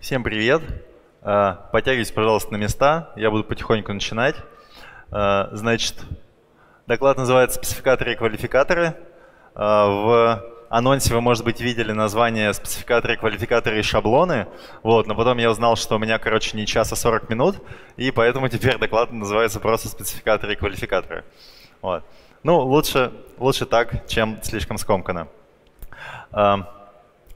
Всем привет. Э, Подтягивайтесь, пожалуйста, на места. Я буду потихоньку начинать. Э, Значит, доклад называется «Спецификаторы и квалификаторы». Э, В анонсе вы, может быть, видели название спецификаторы, квалификаторы и шаблоны. Вот, но потом я узнал, что у меня, короче, не час, а 40 минут, и поэтому теперь доклад называется просто спецификаторы и квалификаторы. Вот. Ну, лучше, лучше так, чем слишком скомканно.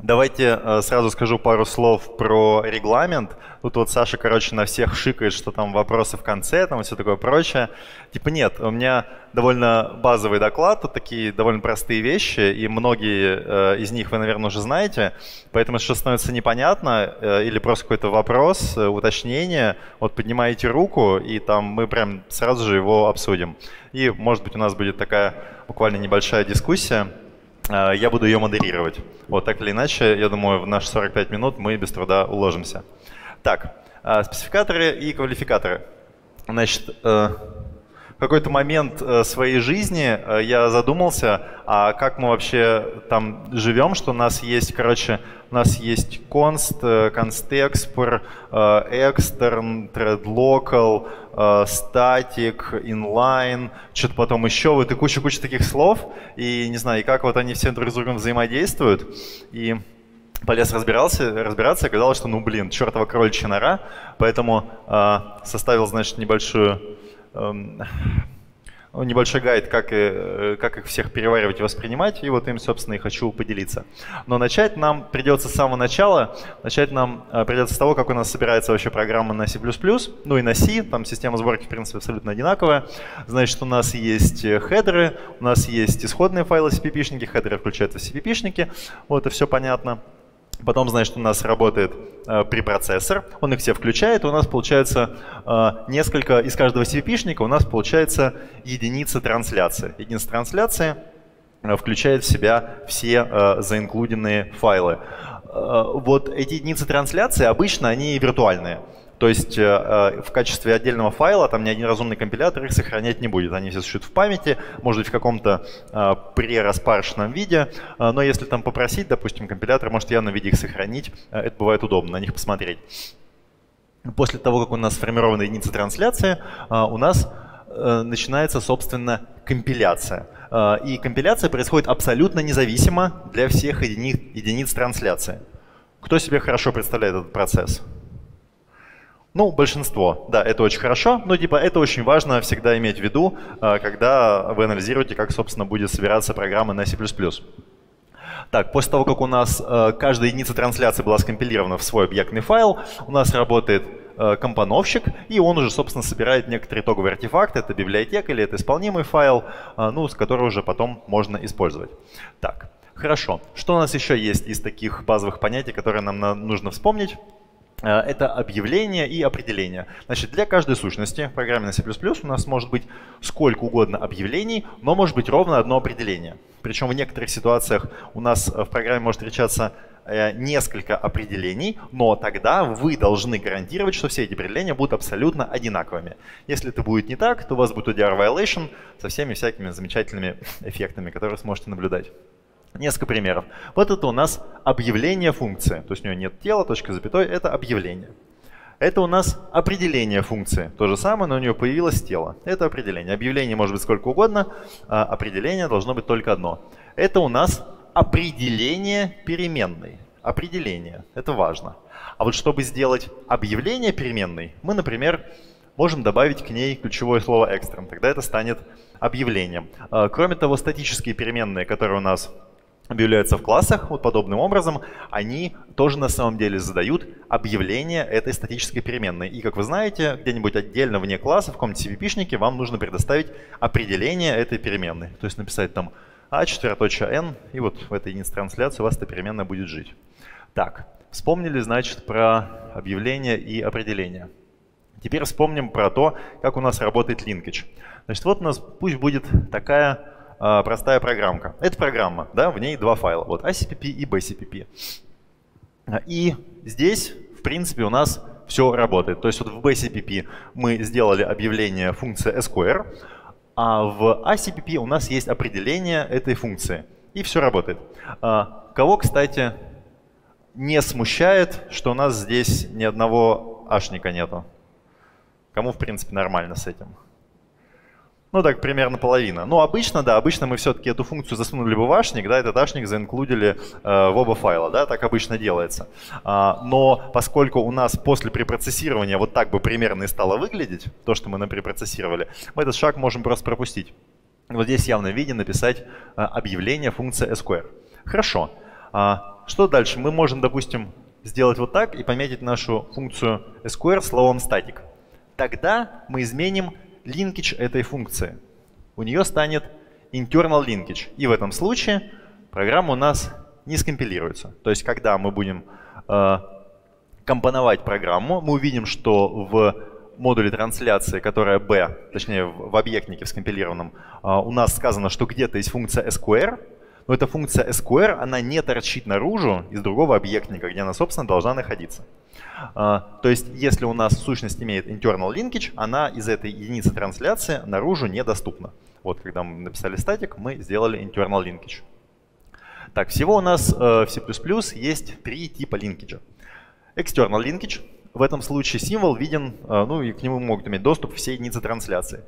Давайте э, сразу скажу пару слов про регламент. Тут вот Саша, короче, на всех шикает, что там вопросы в конце, там все такое прочее. Типа нет, у меня довольно базовый доклад, тут такие довольно простые вещи, и многие э, из них вы, наверное, уже знаете. Поэтому, если становится непонятно э, или просто какой-то вопрос, уточнение, вот поднимаете руку, и там мы прям сразу же его обсудим. И, может быть, у нас будет такая буквально небольшая дискуссия. Э, я буду ее модерировать. Вот так или иначе, я думаю, в наши 45 минут мы без труда уложимся. Так, э, спецификаторы и квалификаторы. Значит, э, какой-то момент своей жизни я задумался, а как мы вообще там живем, что у нас есть, короче, у нас есть const export, extern, thread local, статик, inline, что-то потом еще, вот и куча-куча таких слов, и не знаю, и как вот они все друг с другом взаимодействуют, и полез разбирался, разбираться, оказалось, что, ну, блин, чертова крольчья нора, поэтому э, составил, значит, небольшую э, ну, небольшой гайд, как, и, как их всех переваривать и воспринимать, и вот им, собственно, и хочу поделиться. Но начать нам придется с самого начала, начать нам придется с того, как у нас собирается вообще программа на C++, ну и на C, там система сборки, в принципе, абсолютно одинаковая. Значит, у нас есть хедеры, у нас есть исходные файлы CPP-шники, хедеры включаются в CPP-шники, вот это все понятно. Потом, значит, у нас работает э, препроцессор, он их все включает, у нас получается э, несколько, из каждого CVP-шника у нас получается единица трансляции. Единица трансляции э, включает в себя все э, заинклюденные файлы. Э, вот эти единицы трансляции обычно они виртуальные. То есть э, э, в качестве отдельного файла там ни один разумный компилятор их сохранять не будет. Они все существуют в памяти, может быть в каком-то э, прераспаршенном виде. Но если там попросить, допустим, компилятор может явно в виде их сохранить. Это бывает удобно, на них посмотреть. После того, как у нас сформирована единица трансляции, у нас начинается, собственно, компиляция. И компиляция происходит абсолютно независимо для всех единиц, единиц трансляции. Кто себе хорошо представляет этот процесс? Ну, большинство, да, это очень хорошо, но типа это очень важно всегда иметь в виду, э, когда вы анализируете, как, собственно, будет собираться программа на C++. Так, после того, как у нас э, каждая единица трансляции была скомпилирована в свой объектный файл, у нас работает э, компоновщик, и он уже, собственно, собирает некоторый итоговый артефакт, это библиотека или это исполнимый файл, ну, с которого уже потом можно использовать. Так, хорошо. Что у нас еще есть из таких базовых понятий, которые нам нужно вспомнить? Э, это объявление и определение. Значит, для каждой сущности в программе на C++ у нас может быть сколько угодно объявлений, но может быть ровно одно определение. Причем в некоторых ситуациях у нас в программе может встречаться э, несколько определений, но тогда вы должны гарантировать, что все эти определения будут абсолютно одинаковыми. Если это будет не так, то у вас будет ODR violation со всеми всякими замечательными эффектами, которые сможете наблюдать. Несколько примеров. Вот это у нас объявление функции. То есть у нее нет тела, точка запятой, это объявление. Это у нас определение функции. То же самое, но у нее появилось тело. Это определение. Объявление может быть сколько угодно, а определение должно быть только одно. Это у нас определение переменной. Определение. Это важно. А вот чтобы сделать объявление переменной, мы, например, можем добавить к ней ключевое слово extern. Тогда это станет объявлением. А, кроме того, статические переменные, которые у нас объявляются в классах вот подобным образом, они тоже на самом деле задают объявление этой статической переменной. И как вы знаете, где-нибудь отдельно вне класса, в каком-нибудь CVP-шнике вам нужно предоставить определение этой переменной. То есть написать там а n, и вот в этой единице трансляции у вас эта переменная будет жить. Так, вспомнили, значит, про объявление и определение. Теперь вспомним про то, как у нас работает linkage. Значит, вот у нас пусть будет такая а, простая программка. Это программа, да, в ней два файла, вот ACPP и BCPP. И здесь, в принципе, у нас все работает. То есть вот в BCPP мы сделали объявление функции square, а в ACPP у нас есть определение этой функции. И все работает. А, кого, кстати, не смущает, что у нас здесь ни одного ашника нету. Кому, в принципе, нормально с этим. Ну, так, примерно половина. Ну, обычно, да, обычно мы все-таки эту функцию засунули в ашник, да, этот ашник заинклюдили э, в оба файла, да, так обычно делается. А, но поскольку у нас после препроцессирования вот так бы примерно и стало выглядеть, то, что мы напрепроцессировали, мы этот шаг можем просто пропустить. Вот здесь явно видно написать а, объявление функции square. Хорошо. А, что дальше? Мы можем, допустим, сделать вот так и пометить нашу функцию square словом static. Тогда мы изменим linkage этой функции. У нее станет internal linkage. И в этом случае программа у нас не скомпилируется. То есть, когда мы будем э, компоновать программу, мы увидим, что в модуле трансляции, которая B, точнее в объектнике в скомпилированном, э, у нас сказано, что где-то есть функция square, но эта функция square, она не торчит наружу из другого объектника, где она, собственно, должна находиться. А, то есть, если у нас сущность имеет internal linkage, она из этой единицы трансляции наружу недоступна. Вот, когда мы написали статик, мы сделали internal linkage. Так, всего у нас э, в C++ есть три типа линкиджа. External linkage. В этом случае символ виден, э, ну и к нему могут иметь доступ все единицы трансляции.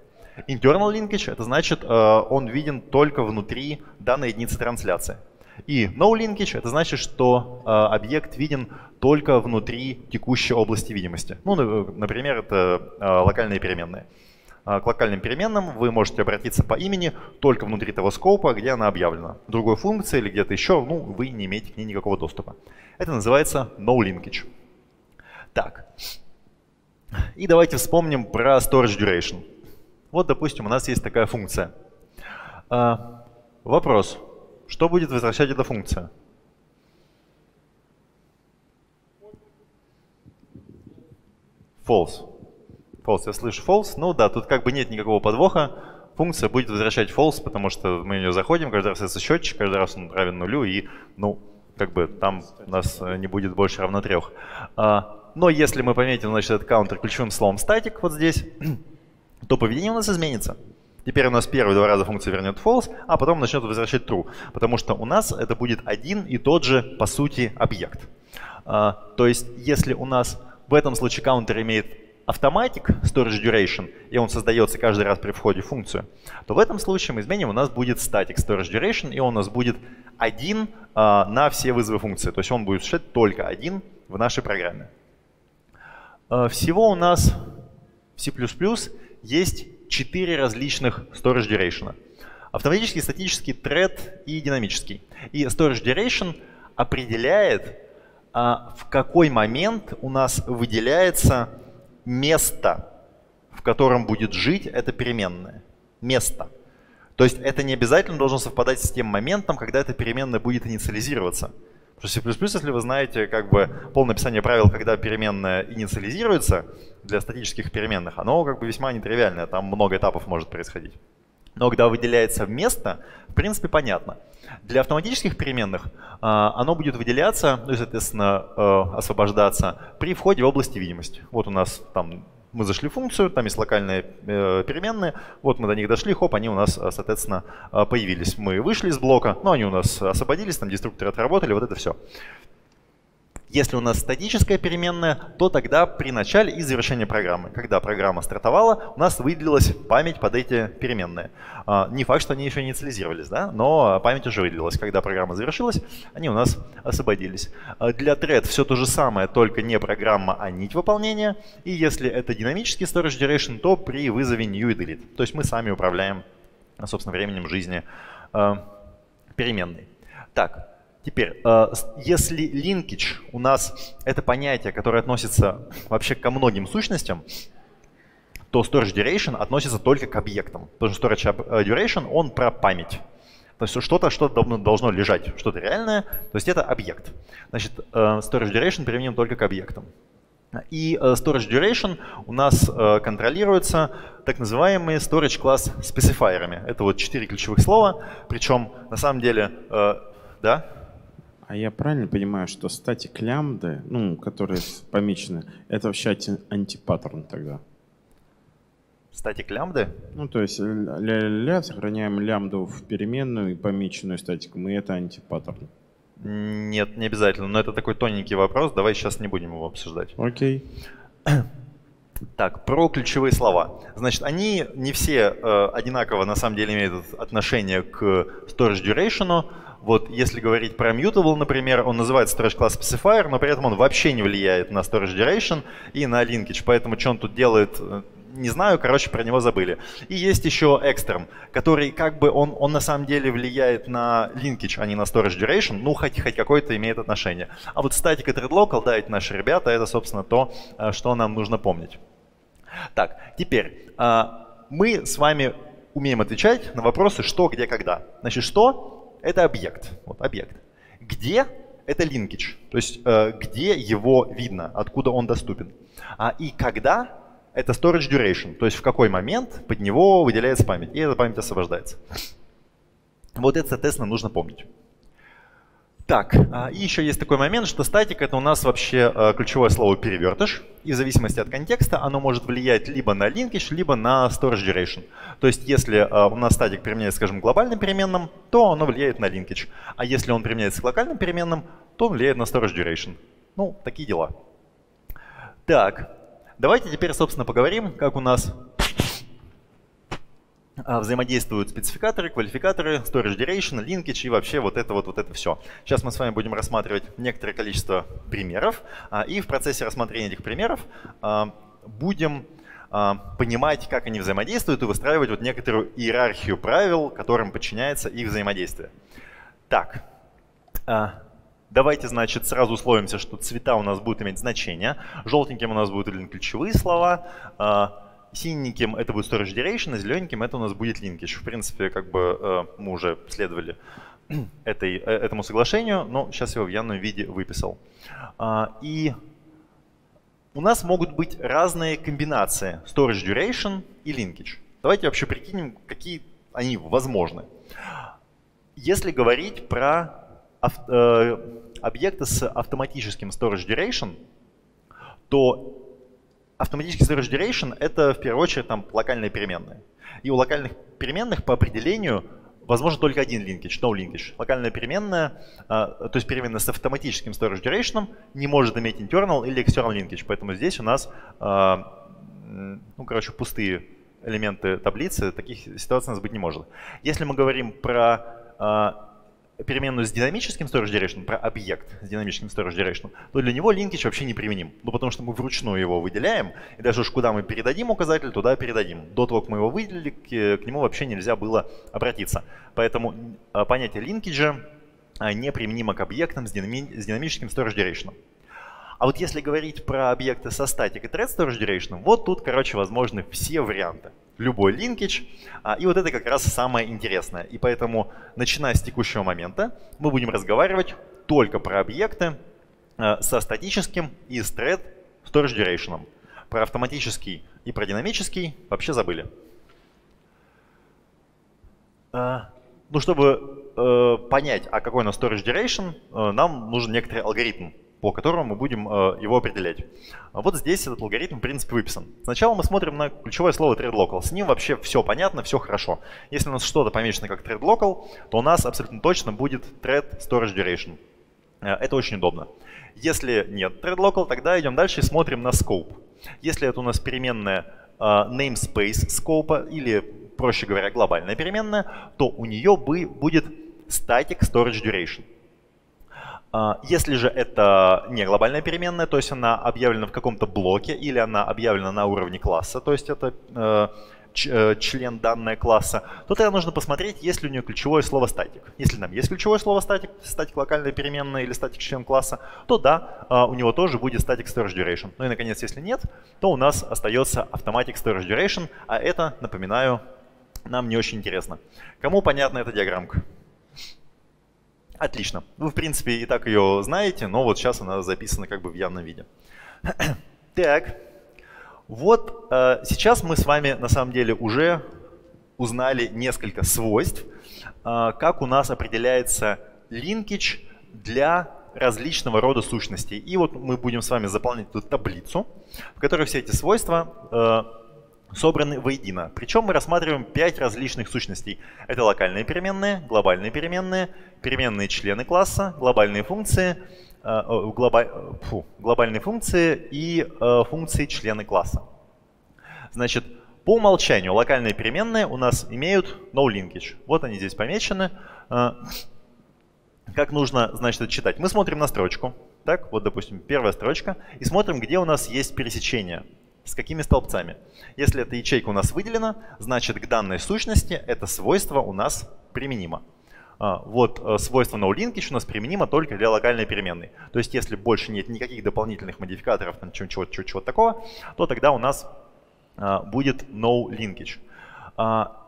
Internal linkage, это значит, э, он виден только внутри данной единицы трансляции. И no linkage, это значит, что э, объект виден только внутри текущей области видимости. Ну, например, это э, локальные переменные. К локальным переменным вы можете обратиться по имени только внутри того скопа, где она объявлена. Другой функции или где-то еще, ну, вы не имеете к ней никакого доступа. Это называется no linkage. Так. И давайте вспомним про storage duration. Вот, допустим, у нас есть такая функция. А, вопрос. Что будет возвращать эта функция? False. False. Я слышу false. Ну да, тут как бы нет никакого подвоха. Функция будет возвращать false, потому что мы в нее заходим, каждый раз это счетчик, каждый раз он равен нулю, и, ну, как бы там у нас не будет больше равно трех. А, но если мы пометим, значит, этот каунтер ключевым словом static вот здесь, то поведение у нас изменится. Теперь у нас первые два раза функция вернет false, а потом начнет возвращать true, потому что у нас это будет один и тот же, по сути, объект. А, то есть, если у нас в этом случае каунтер имеет автоматик storage duration, и он создается каждый раз при входе в функцию, то в этом случае мы изменим, у нас будет static storage duration, и он у нас будет один а, на все вызовы функции. То есть он будет существовать только один в нашей программе. А, всего у нас в C++ есть четыре различных storage duration. Автоматический, статический, thread и динамический. И storage duration определяет, а, в какой момент у нас выделяется место, в котором будет жить эта переменная. Место. То есть это не обязательно должно совпадать с тем моментом, когда эта переменная будет инициализироваться. Потому что C++, если вы знаете, как бы полное описание правил, когда переменная инициализируется для статических переменных, оно как бы весьма нетривиальное, там много этапов может происходить. Но когда выделяется место, в принципе, понятно. Для автоматических переменных а, оно будет выделяться, ну и, соответственно, э, освобождаться при входе в области видимости. Вот у нас там мы зашли в функцию, там есть локальные э, переменные, вот мы до них дошли, хоп, они у нас, э, соответственно, э, появились. Мы вышли из блока, но они у нас освободились, там деструкторы отработали, вот это все. Если у нас статическая переменная, то тогда при начале и завершении программы. Когда программа стартовала, у нас выделилась память под эти переменные. А, не факт, что они еще инициализировались, да? но память уже выделилась. Когда программа завершилась, они у нас освободились. А, для thread все то же самое, только не программа, а нить выполнения. И если это динамический storage duration, то при вызове new и delete. То есть мы сами управляем, собственно, временем жизни а, переменной. Так, Теперь, э, если linkage у нас это понятие, которое относится вообще ко многим сущностям, то storage duration относится только к объектам. Потому что storage э, duration, он про память. То есть что-то что должно лежать, что-то реальное, то есть это объект. Значит, э, storage duration применим только к объектам. И storage duration у нас контролируется так называемые storage класс специфайерами. Это вот четыре ключевых слова, причем на самом деле, да? А я правильно понимаю, что статик лямбды, ну, которые помечены, это вообще антипаттерн тогда? Статик лямбды? Ну, то есть ля-ля-ля, сохраняем лямбду в переменную и помеченную статиком, и это антипаттерн. Нет, не обязательно, но это такой тоненький вопрос, давай сейчас не будем его обсуждать. Окей. Так, про ключевые слова. Значит, они не все э, одинаково на самом деле имеют отношение к storage duration. Вот если говорить про mutable, например, он называется storage class specifier, но при этом он вообще не влияет на storage duration и на linkage. Поэтому что он тут делает, э, не знаю, короче, про него забыли. И есть еще Extrem, который как бы он, он на самом деле влияет на linkage, а не на storage duration, ну хоть, хоть какое-то имеет отношение. А вот static и thread local, да, это наши ребята, это, собственно, то, э, что нам нужно помнить. Так, теперь э, мы с вами умеем отвечать на вопросы что, где, когда. Значит, что? Это объект. Вот объект. Где? Это linkage, то есть э, где его видно, откуда он доступен. А, и когда это storage duration, то есть в какой момент под него выделяется память, и эта память освобождается. Вот это, соответственно, нужно помнить. Так, а, и еще есть такой момент, что статик это у нас вообще а, ключевое слово перевертыш, и в зависимости от контекста оно может влиять либо на linkage, либо на storage duration. То есть если а, у нас статик применяется, скажем, глобальным переменным, то оно влияет на linkage, а если он применяется к локальным переменным, то он влияет на storage duration. Ну, такие дела. Так, Давайте теперь, собственно, поговорим, как у нас взаимодействуют спецификаторы, квалификаторы, storage duration, linkage и вообще вот это вот, вот это все. Сейчас мы с вами будем рассматривать некоторое количество примеров, а, и в процессе рассмотрения этих примеров а, будем понимать, как они взаимодействуют и выстраивать вот некоторую иерархию правил, которым подчиняется их взаимодействие. Так, Давайте, значит, сразу условимся, что цвета у нас будут иметь значение. Желтеньким у нас будут ключевые слова, а, синеньким это будет storage duration, а зелененьким это у нас будет linkage. В принципе, как бы э, мы уже следовали этой, э, этому соглашению, но сейчас его в явном виде выписал. А, и у нас могут быть разные комбинации storage duration и linkage. Давайте вообще прикинем, какие они возможны. Если говорить про э, объекта с автоматическим storage duration, то автоматический storage duration — это в первую очередь там, локальные переменные. И у локальных переменных по определению возможен только один linkage, no linkage. Локальная переменная, а, то есть переменная с автоматическим storage duration не может иметь internal или external linkage. Поэтому здесь у нас, а, ну, короче, пустые элементы таблицы, таких ситуаций у нас быть не может. Если мы говорим про а, переменную с динамическим storage duration, про объект с динамическим storage duration, то для него linkage вообще не применим. Ну, потому что мы вручную его выделяем, и даже уж куда мы передадим указатель, туда передадим. До того, как мы его выделили, к, к нему вообще нельзя было обратиться. Поэтому а, понятие linkage а, не применимо к объектам с, динами, с динамическим storage duration. А вот если говорить про объекты со static и thread storage duration, вот тут, короче, возможны все варианты любой линкич. А, и вот это как раз самое интересное. И поэтому, начиная с текущего момента, мы будем разговаривать только про объекты а, со статическим и с thread storage duration. Про автоматический и про динамический вообще забыли. А, ну, чтобы э, понять, а какой у нас storage duration, э, нам нужен некоторый алгоритм по которому мы будем э, его определять. А вот здесь этот алгоритм, в принципе, выписан. Сначала мы смотрим на ключевое слово thread С ним вообще все понятно, все хорошо. Если у нас что-то помечено как thread то у нас абсолютно точно будет thread storage duration. Э, это очень удобно. Если нет thread тогда идем дальше и смотрим на scope. Если это у нас переменная э, namespace scope или, проще говоря, глобальная переменная, то у нее будет static storage duration. А, если же это не глобальная переменная, то есть она объявлена в каком-то блоке или она объявлена на уровне класса, то есть это э, э, член данного класса, то тогда нужно посмотреть, есть ли у нее ключевое слово статик. Если там есть ключевое слово статик, статик локальная переменная или статик член класса, то да, а, у него тоже будет static storage duration. Ну и наконец, если нет, то у нас остается automatic storage duration, а это, напоминаю, нам не очень интересно. Кому понятна эта диаграммка? Отлично. Вы, в принципе, и так ее знаете, но вот сейчас она записана как бы в явном виде. так, вот э, сейчас мы с вами на самом деле уже узнали несколько свойств, э, как у нас определяется linkage для различного рода сущностей. И вот мы будем с вами заполнять эту таблицу, в которой все эти свойства э, собраны воедино. Причем мы рассматриваем пять различных сущностей. Это локальные переменные, глобальные переменные, переменные члены класса, глобальные функции, э, глоба, фу, глобальные функции и э, функции члены класса. Значит, по умолчанию локальные переменные у нас имеют no linkage. Вот они здесь помечены. Э, как нужно, значит, это читать? Мы смотрим на строчку. Так, вот, допустим, первая строчка. И смотрим, где у нас есть пересечение. С какими столбцами. Если эта ячейка у нас выделена, значит к данной сущности это свойство у нас применимо. А, вот э, свойство noLinkage у нас применимо только для локальной переменной. То есть если больше нет никаких дополнительных модификаторов, чего-то чего, чего такого, то тогда у нас а, будет noLinkage. А,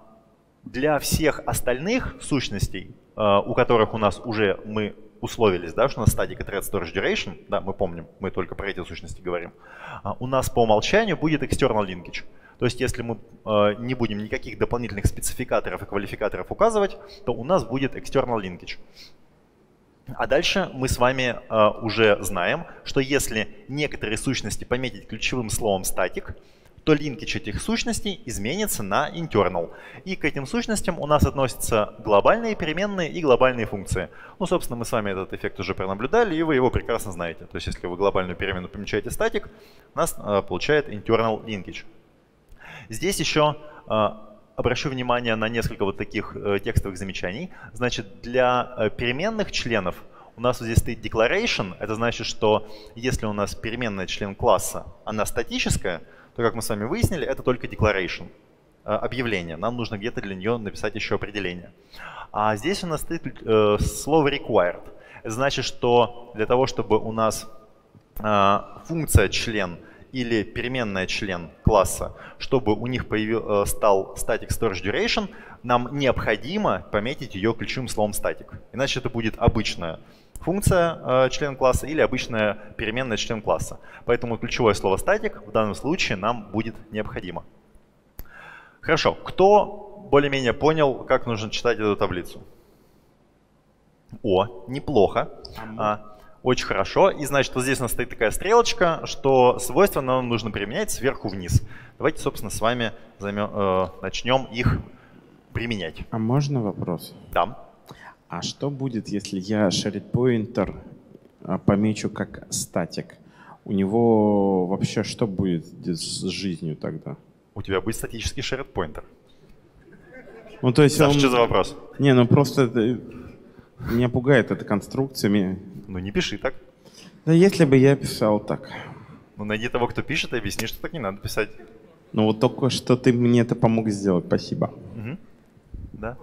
для всех остальных сущностей, у которых у нас уже мы условились, да, что у нас static thread storage duration, да, мы помним, мы только про эти сущности говорим, а у нас по умолчанию будет external linkage. То есть если мы э, не будем никаких дополнительных спецификаторов и квалификаторов указывать, то у нас будет external linkage. А дальше мы с вами э, уже знаем, что если некоторые сущности пометить ключевым словом static, то линкич этих сущностей изменится на internal. И к этим сущностям у нас относятся глобальные переменные и глобальные функции. Ну, собственно, мы с вами этот эффект уже пронаблюдали, и вы его прекрасно знаете. То есть, если вы глобальную переменную помечаете статик, у нас э, получает internal linkage. Здесь еще э, обращу внимание на несколько вот таких э, текстовых замечаний. Значит, для э, переменных членов у нас вот здесь стоит declaration. Это значит, что если у нас переменная член класса, она статическая, то, как мы с вами выяснили, это только declaration, э, объявление. Нам нужно где-то для нее написать еще определение. А здесь у нас стоит э, слово required. Это значит, что для того, чтобы у нас э, функция член или переменная член класса, чтобы у них появил, стал static storage duration, нам необходимо пометить ее ключевым словом static. Иначе это будет обычная функция э, член класса или обычная переменная член класса. Поэтому ключевое слово static в данном случае нам будет необходимо. Хорошо, кто более-менее понял, как нужно читать эту таблицу? О, неплохо. А, очень хорошо. И значит, вот здесь у нас стоит такая стрелочка, что свойства нам нужно применять сверху вниз. Давайте, собственно, с вами займем, э, начнем их применять. А можно вопрос? Да. А что будет, если я shared pointer а, помечу как статик? У него вообще что будет с жизнью тогда? У тебя будет статический shared pointer. Ну, то есть Саша, он... что за вопрос? Не, ну просто это... меня пугает эта конструкция. Меня... Ну не пиши так. Да если бы я писал так. Ну найди того, кто пишет, и объясни, что так не надо писать. Ну вот только что ты мне это помог сделать. Спасибо. Угу. Да.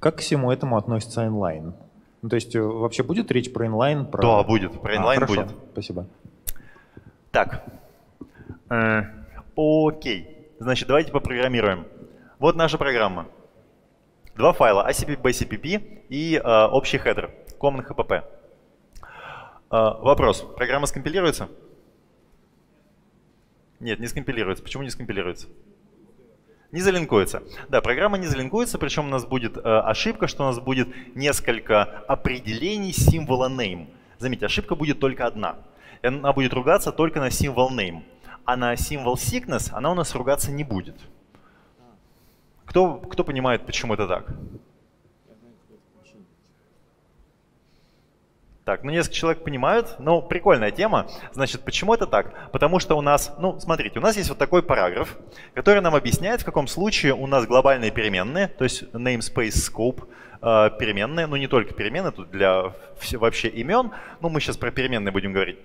Как к всему этому относится inline? Ну, то есть э, вообще будет речь про inline? Про... Да, будет. Про inline а, будет. Спасибо. Так. Э, окей. Значит, давайте попрограммируем. Вот наша программа. Два файла, ACP, BCPP и э, общий хедер, common HPP. Э, вопрос. Программа скомпилируется? Нет, не скомпилируется. Почему не скомпилируется? Не залинкуется. Да, программа не залинкуется, причем у нас будет э, ошибка, что у нас будет несколько определений символа name. Заметьте, ошибка будет только одна. Она будет ругаться только на символ name. А на символ sickness она у нас ругаться не будет. Кто, кто понимает, почему это так? Так, ну несколько человек понимают, но прикольная тема. Значит, почему это так? Потому что у нас, ну смотрите, у нас есть вот такой параграф, который нам объясняет, в каком случае у нас глобальные переменные, то есть namespace scope, э, переменные, ну не только переменные, тут для вообще имен, ну мы сейчас про переменные будем говорить.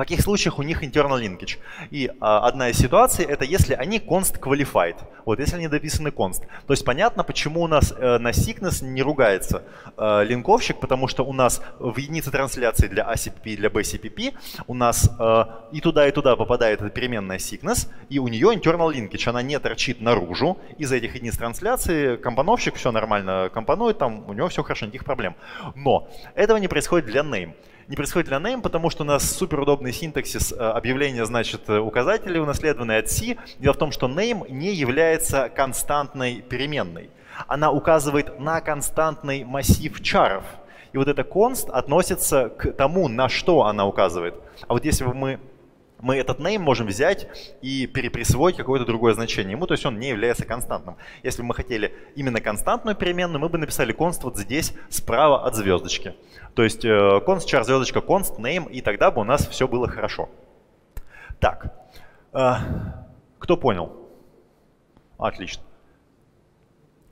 В каких случаях у них internal linkage? И а, одна из ситуаций это если они const qualified. Вот, если они дописаны const. То есть понятно, почему у нас э, на sickness не ругается э, линковщик, потому что у нас в единице трансляции для ACPP и для BCPP у нас э, и туда, и туда попадает эта переменная sickness, и у нее internal linkage, она не торчит наружу. Из этих единиц трансляции компоновщик все нормально компонует, там у него все хорошо, никаких проблем. Но этого не происходит для name не происходит name, потому что у нас суперудобный синтаксис э, объявления, значит, э, указатели унаследованные от C. Дело в том, что name не является константной переменной. Она указывает на константный массив чаров. И вот эта const относится к тому, на что она указывает. А вот если бы мы мы этот name можем взять и переприсвоить какое-то другое значение ему, то есть он не является константным. Если бы мы хотели именно константную переменную, мы бы написали const вот здесь справа от звездочки. То есть э, const char звездочка const name, и тогда бы у нас все было хорошо. Так, э, кто понял? Отлично.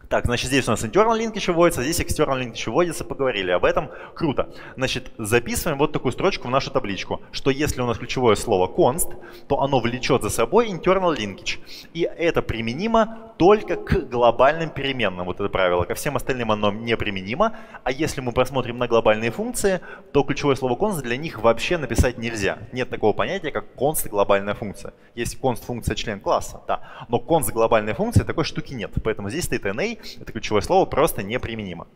Так, значит, здесь у нас internal linkage вводится, здесь external linkage вводится, поговорили об этом. Круто. Значит, записываем вот такую строчку в нашу табличку, что если у нас ключевое слово const, то оно влечет за собой internal linkage. И это применимо только к глобальным переменным, вот это правило. Ко всем остальным оно не применимо. А если мы посмотрим на глобальные функции, то ключевое слово const для них вообще написать нельзя. Нет такого понятия, как const глобальная функция. Есть const функция член класса, да. Но const глобальной функции такой штуки нет. Поэтому здесь стоит na, это ключевое слово, просто неприменимо.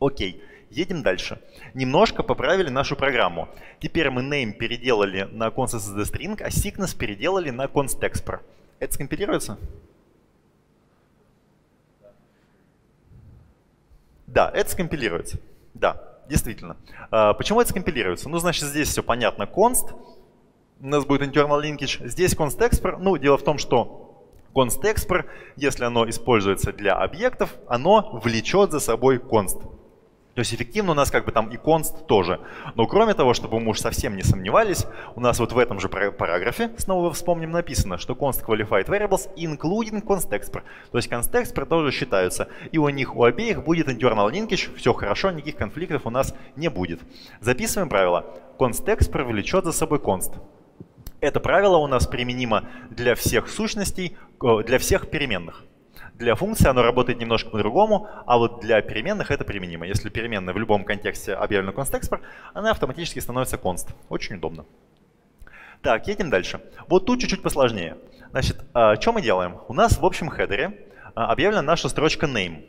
Окей, едем дальше. Немножко поправили нашу программу. Теперь мы name переделали на const string, а sickness переделали на const expr. Это скомпилируется? Да, это скомпилируется. Да, действительно. А, почему это скомпилируется? Ну, значит, здесь все понятно. const, у нас будет internal linkage. Здесь const expr. Ну, дело в том, что const expr, если оно используется для объектов, оно влечет за собой const. То есть эффективно у нас как бы там и const тоже. Но кроме того, чтобы мы уж совсем не сомневались, у нас вот в этом же параграфе, снова вспомним, написано, что const qualified variables including const expr. То есть const expr тоже считаются. И у них у обеих будет internal linkage, все хорошо, никаких конфликтов у нас не будет. Записываем правило. const expr влечет за собой const. Это правило у нас применимо для всех сущностей, для всех переменных. Для функции оно работает немножко по-другому, а вот для переменных это применимо. Если переменная в любом контексте объявлена const она автоматически становится const. Очень удобно. Так, едем дальше. Вот тут чуть-чуть посложнее. Значит, а, что мы делаем? У нас в общем хедере а, объявлена наша строчка name.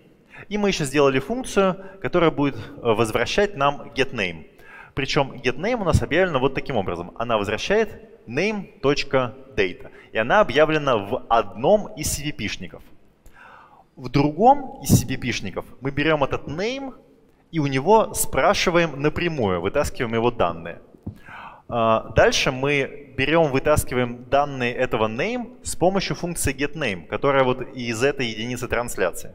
И мы еще сделали функцию, которая будет а, возвращать нам getName. Причем getName у нас объявлена вот таким образом. Она возвращает name.data. И она объявлена в одном из CVP-шников. В другом из CVP-шников мы берем этот name и у него спрашиваем напрямую, вытаскиваем его данные. А, дальше мы берем, вытаскиваем данные этого name с помощью функции getName, которая вот из этой единицы трансляции.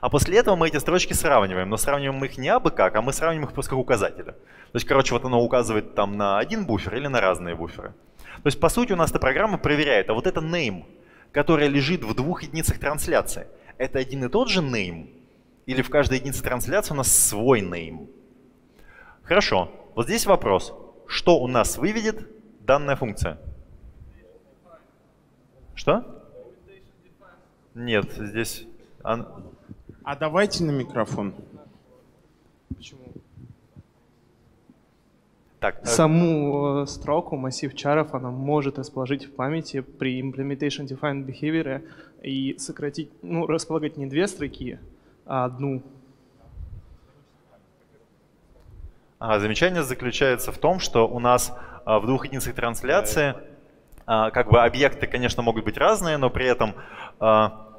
А после этого мы эти строчки сравниваем, но сравниваем мы их не абы как, а мы сравниваем их просто как указатели. То есть, короче, вот оно указывает там на один буфер или на разные буферы. То есть, по сути, у нас эта программа проверяет, а вот это name, который лежит в двух единицах трансляции, это один и тот же name? Или в каждой единице трансляции у нас свой name? Хорошо, вот здесь вопрос. Что у нас выведет данная функция? Что? Нет, здесь... А давайте на микрофон. Почему? Так, э, Саму э, строку массив чаров она может расположить в памяти при implementation defined behavior и сократить, ну, располагать не две строки, а одну. А, замечание заключается в том, что у нас а, в двух единицах трансляции а, как бы объекты, конечно, могут быть разные, но при этом а,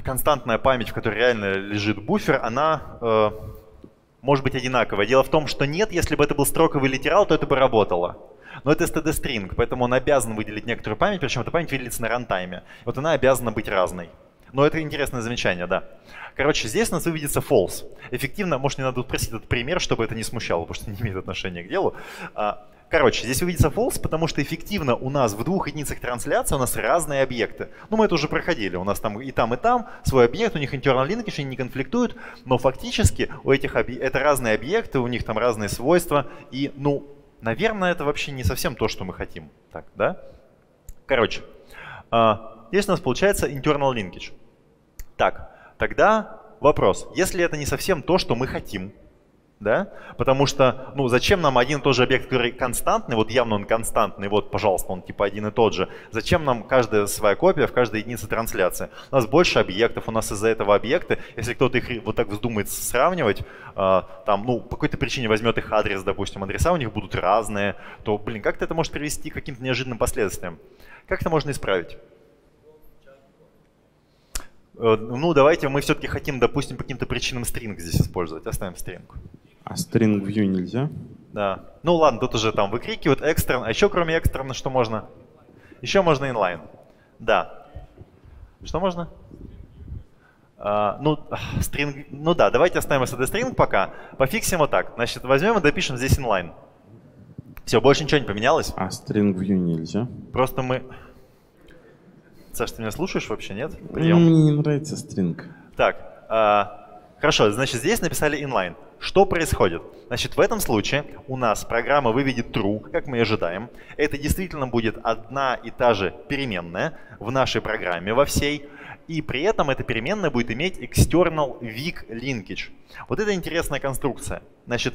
константная память, в которой реально лежит буфер, она э, может быть одинаковая. Дело в том, что нет, если бы это был строковый литерал, то это бы работало. Но это std string, поэтому он обязан выделить некоторую память, причем эта память выделится на рантайме. Вот она обязана быть разной. Но это интересное замечание, да. Короче, здесь у нас выведется false. Эффективно, может, не надо просить этот пример, чтобы это не смущало, потому что не имеет отношения к делу. Короче, здесь увидится false, потому что эффективно у нас в двух единицах трансляции у нас разные объекты. Ну, мы это уже проходили. У нас там и там, и там свой объект, у них internal linkage, они не конфликтуют, но фактически у этих объ... это разные объекты, у них там разные свойства. И, ну, наверное, это вообще не совсем то, что мы хотим. Так, да? Короче, а, здесь у нас получается internal linkage. Так, тогда вопрос. Если это не совсем то, что мы хотим, да? Потому что, ну, зачем нам один и тот же объект, который константный, вот явно он константный, вот, пожалуйста, он типа один и тот же. Зачем нам каждая своя копия в каждой единице трансляции? У нас больше объектов, у нас из-за этого объекта, если кто-то их вот так вздумает сравнивать, э, там, ну, по какой-то причине возьмет их адрес, допустим, адреса у них будут разные, то, блин, как-то это может привести к каким-то неожиданным последствиям. Как это можно исправить? Э, ну, давайте мы все-таки хотим, допустим, по каким-то причинам стринг здесь использовать. Оставим стринг. А string view нельзя? Да. Ну ладно, тут уже там выкрикивают экстерн. А еще кроме экстерна что можно? Еще можно inline. Да. Что можно? А, ну, string, ну да, давайте оставим std string пока. Пофиксим вот так. Значит, возьмем и допишем здесь inline. Все, больше ничего не поменялось. А string view нельзя? Просто мы... Саш, ты меня слушаешь вообще, нет? Ну, Прием. Мне не нравится string. Так, а, хорошо, значит, здесь написали inline. Что происходит? Значит, в этом случае у нас программа выведет true, как мы и ожидаем. Это действительно будет одна и та же переменная в нашей программе во всей. И при этом эта переменная будет иметь external weak linkage. Вот это интересная конструкция. Значит,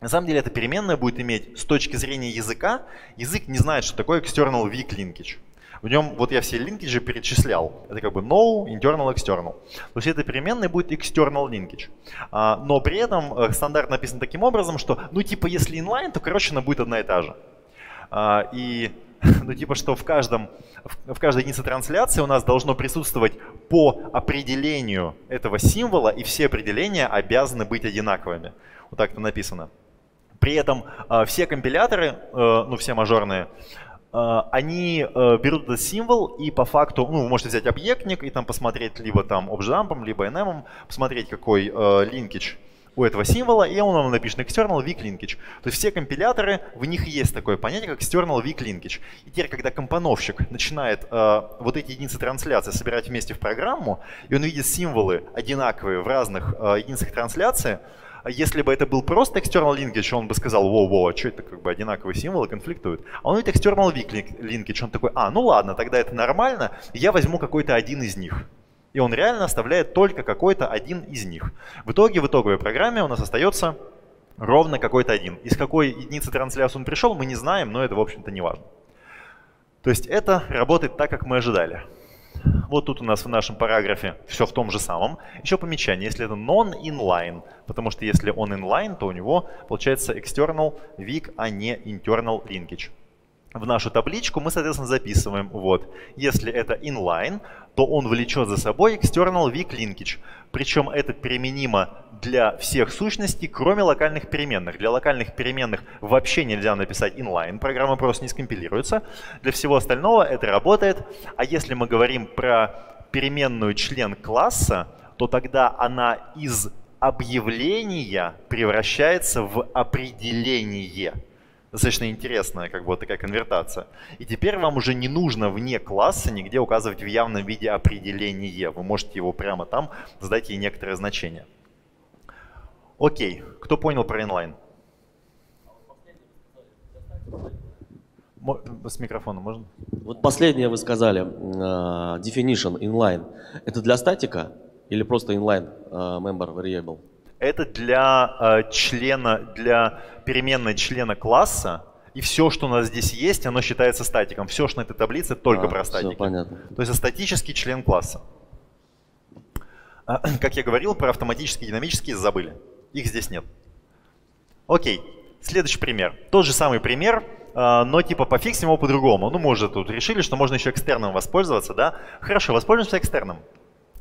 на самом деле эта переменная будет иметь с точки зрения языка, язык не знает, что такое external weak linkage. В нем, вот я все линкиджи перечислял. Это как бы no, internal, external. То есть эта переменная будет external linkage. А, но при этом э, стандарт написан таким образом, что, ну типа если inline, то короче она будет одна и та же. А, и ну типа что в каждом в, в каждой единице трансляции у нас должно присутствовать по определению этого символа, и все определения обязаны быть одинаковыми. Вот так это написано. При этом э, все компиляторы, э, ну все мажорные, они э, берут этот символ и по факту, ну вы можете взять объектник и там посмотреть либо там обжампом, либо nm, посмотреть какой э, линкич у этого символа, и он вам напишет external weak linkage. То есть все компиляторы, в них есть такое понятие, как external weak linkage. И теперь, когда компоновщик начинает э, вот эти единицы трансляции собирать вместе в программу, и он видит символы одинаковые в разных э, единицах трансляции, если бы это был просто external linkage, он бы сказал, воу-воу, а что это как бы одинаковые символы конфликтуют. А он видит external weak linkage, он такой, а, ну ладно, тогда это нормально, я возьму какой-то один из них. И он реально оставляет только какой-то один из них. В итоге, в итоговой программе у нас остается ровно какой-то один. Из какой единицы трансляции он пришел, мы не знаем, но это, в общем-то, не важно. То есть это работает так, как мы ожидали. Вот тут у нас в нашем параграфе все в том же самом. Еще помечание, если это non-inline, потому что если он inline, то у него получается external weak, а не internal linkage в нашу табличку мы, соответственно, записываем вот. Если это inline, то он влечет за собой external weak linkage. Причем это применимо для всех сущностей, кроме локальных переменных. Для локальных переменных вообще нельзя написать inline, программа просто не скомпилируется. Для всего остального это работает. А если мы говорим про переменную член класса, то тогда она из объявления превращается в определение достаточно интересная как бы вот такая конвертация. И теперь вам уже не нужно вне класса нигде указывать в явном виде определение. Вы можете его прямо там задать ей некоторое значение. Окей, кто понял про inline? С микрофона можно? Вот последнее вы сказали, uh, definition inline. Это для статика или просто inline uh, member variable? Это для э, члена, для переменной члена класса, и все, что у нас здесь есть, оно считается статиком. Все, что на этой таблице, только а, про статики. понятно. То есть статический член класса. Как я говорил, про автоматические и динамические забыли. Их здесь нет. Окей, следующий пример. Тот же самый пример, а, но типа пофиксим его по-другому. Ну, мы уже тут решили, что можно еще экстерном воспользоваться, да? Хорошо, воспользуемся экстерном.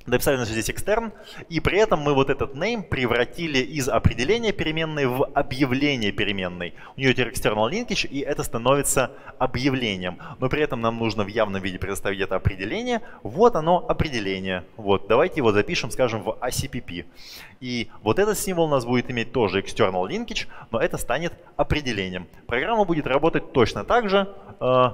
Написали на здесь extern, и при этом мы вот этот name превратили из определения переменной в объявление переменной. У нее теперь external linkage, и это становится объявлением. Но при этом нам нужно в явном виде предоставить это определение. Вот оно, определение. Вот, давайте его запишем, скажем, в ACPP. И вот этот символ у нас будет иметь тоже external linkage, но это станет определением. Программа будет работать точно так же. Э,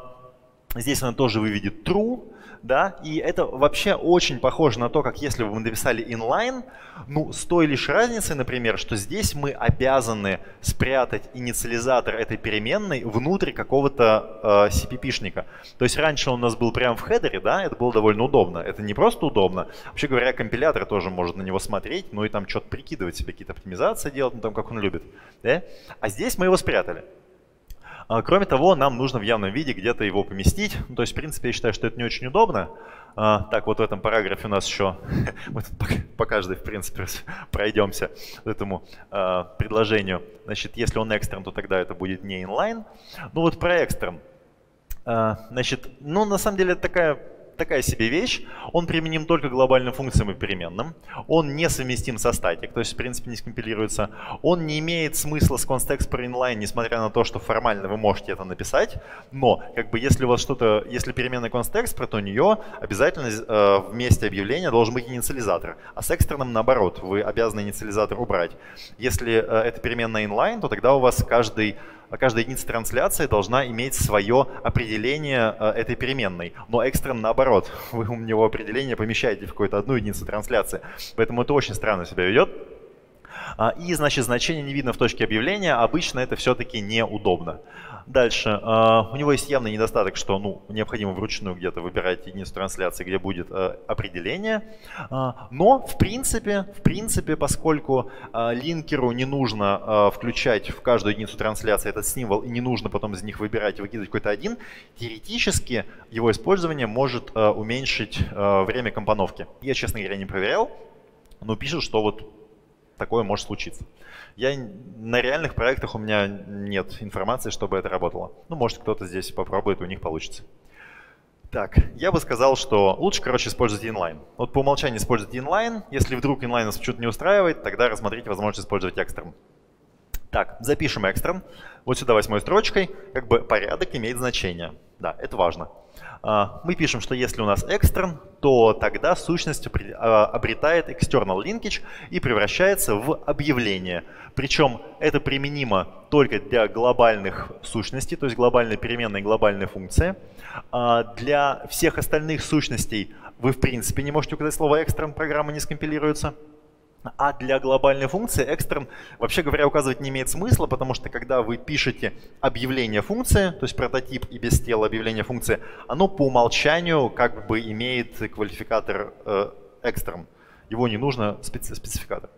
здесь она тоже выведет true, да, и это вообще очень похоже на то, как если бы мы написали inline, ну, с той лишь разницей, например, что здесь мы обязаны спрятать инициализатор этой переменной внутрь какого-то э, CPP-шника. То есть раньше он у нас был прямо в хедере, да, это было довольно удобно. Это не просто удобно, вообще говоря, компилятор тоже может на него смотреть, ну и там что-то прикидывать себе, какие-то оптимизации делать, ну там как он любит, да. А здесь мы его спрятали. А, кроме того, нам нужно в явном виде где-то его поместить. Ну, то есть, в принципе, я считаю, что это не очень удобно. А, так, вот в этом параграфе у нас еще, мы по каждой, в принципе, пройдемся этому а, предложению. Значит, если он экстерн, то тогда это будет не inline. Ну вот про экстерн. Значит, ну на самом деле это такая такая себе вещь. Он применим только к глобальным функциям и переменным. Он не совместим со статик, то есть в принципе не скомпилируется. Он не имеет смысла с context per inline, несмотря на то, что формально вы можете это написать. Но как бы если у вас что-то, если переменная context, то у нее обязательно э, в месте объявления должен быть инициализатор. А с экстерном наоборот, вы обязаны инициализатор убрать. Если э, это переменная inline, то тогда у вас каждый каждая единица трансляции должна иметь свое определение э, этой переменной. Но экстрен наоборот, вы у него определение помещаете в какую-то одну единицу трансляции. Поэтому это очень странно себя ведет. А, и, значит, значение не видно в точке объявления. Обычно это все-таки неудобно. Дальше. А, у него есть явный недостаток, что ну, необходимо вручную где-то выбирать единицу трансляции, где будет э, определение. А, но, в принципе, в принципе, поскольку линкеру не нужно включать в каждую единицу трансляции этот символ, и не нужно потом из них выбирать и выкидывать какой-то один, теоретически его использование может уменьшить время компоновки. Я, честно говоря, не проверял, но пишут, что вот такое может случиться. Я на реальных проектах у меня нет информации, чтобы это работало. Ну, может, кто-то здесь попробует, у них получится. Так, я бы сказал, что лучше, короче, использовать inline. Вот по умолчанию используйте inline. Если вдруг inline вас что-то не устраивает, тогда рассмотрите возможность использовать экстерн. Так, запишем экстерн. Вот сюда восьмой строчкой. Как бы порядок имеет значение. Да, это важно. А, мы пишем, что если у нас экстерн, то тогда сущность а, обретает external linkage и превращается в объявление. Причем это применимо только для глобальных сущностей, то есть глобальной переменной, глобальной функции. А, для всех остальных сущностей вы в принципе не можете указать слово extern, программа не скомпилируется. А для глобальной функции экстерн, вообще говоря, указывать не имеет смысла, потому что когда вы пишете объявление функции, то есть прототип и без тела объявление функции, оно по умолчанию как бы имеет квалификатор э, экстерн. Его не нужно, специ, спецификатор.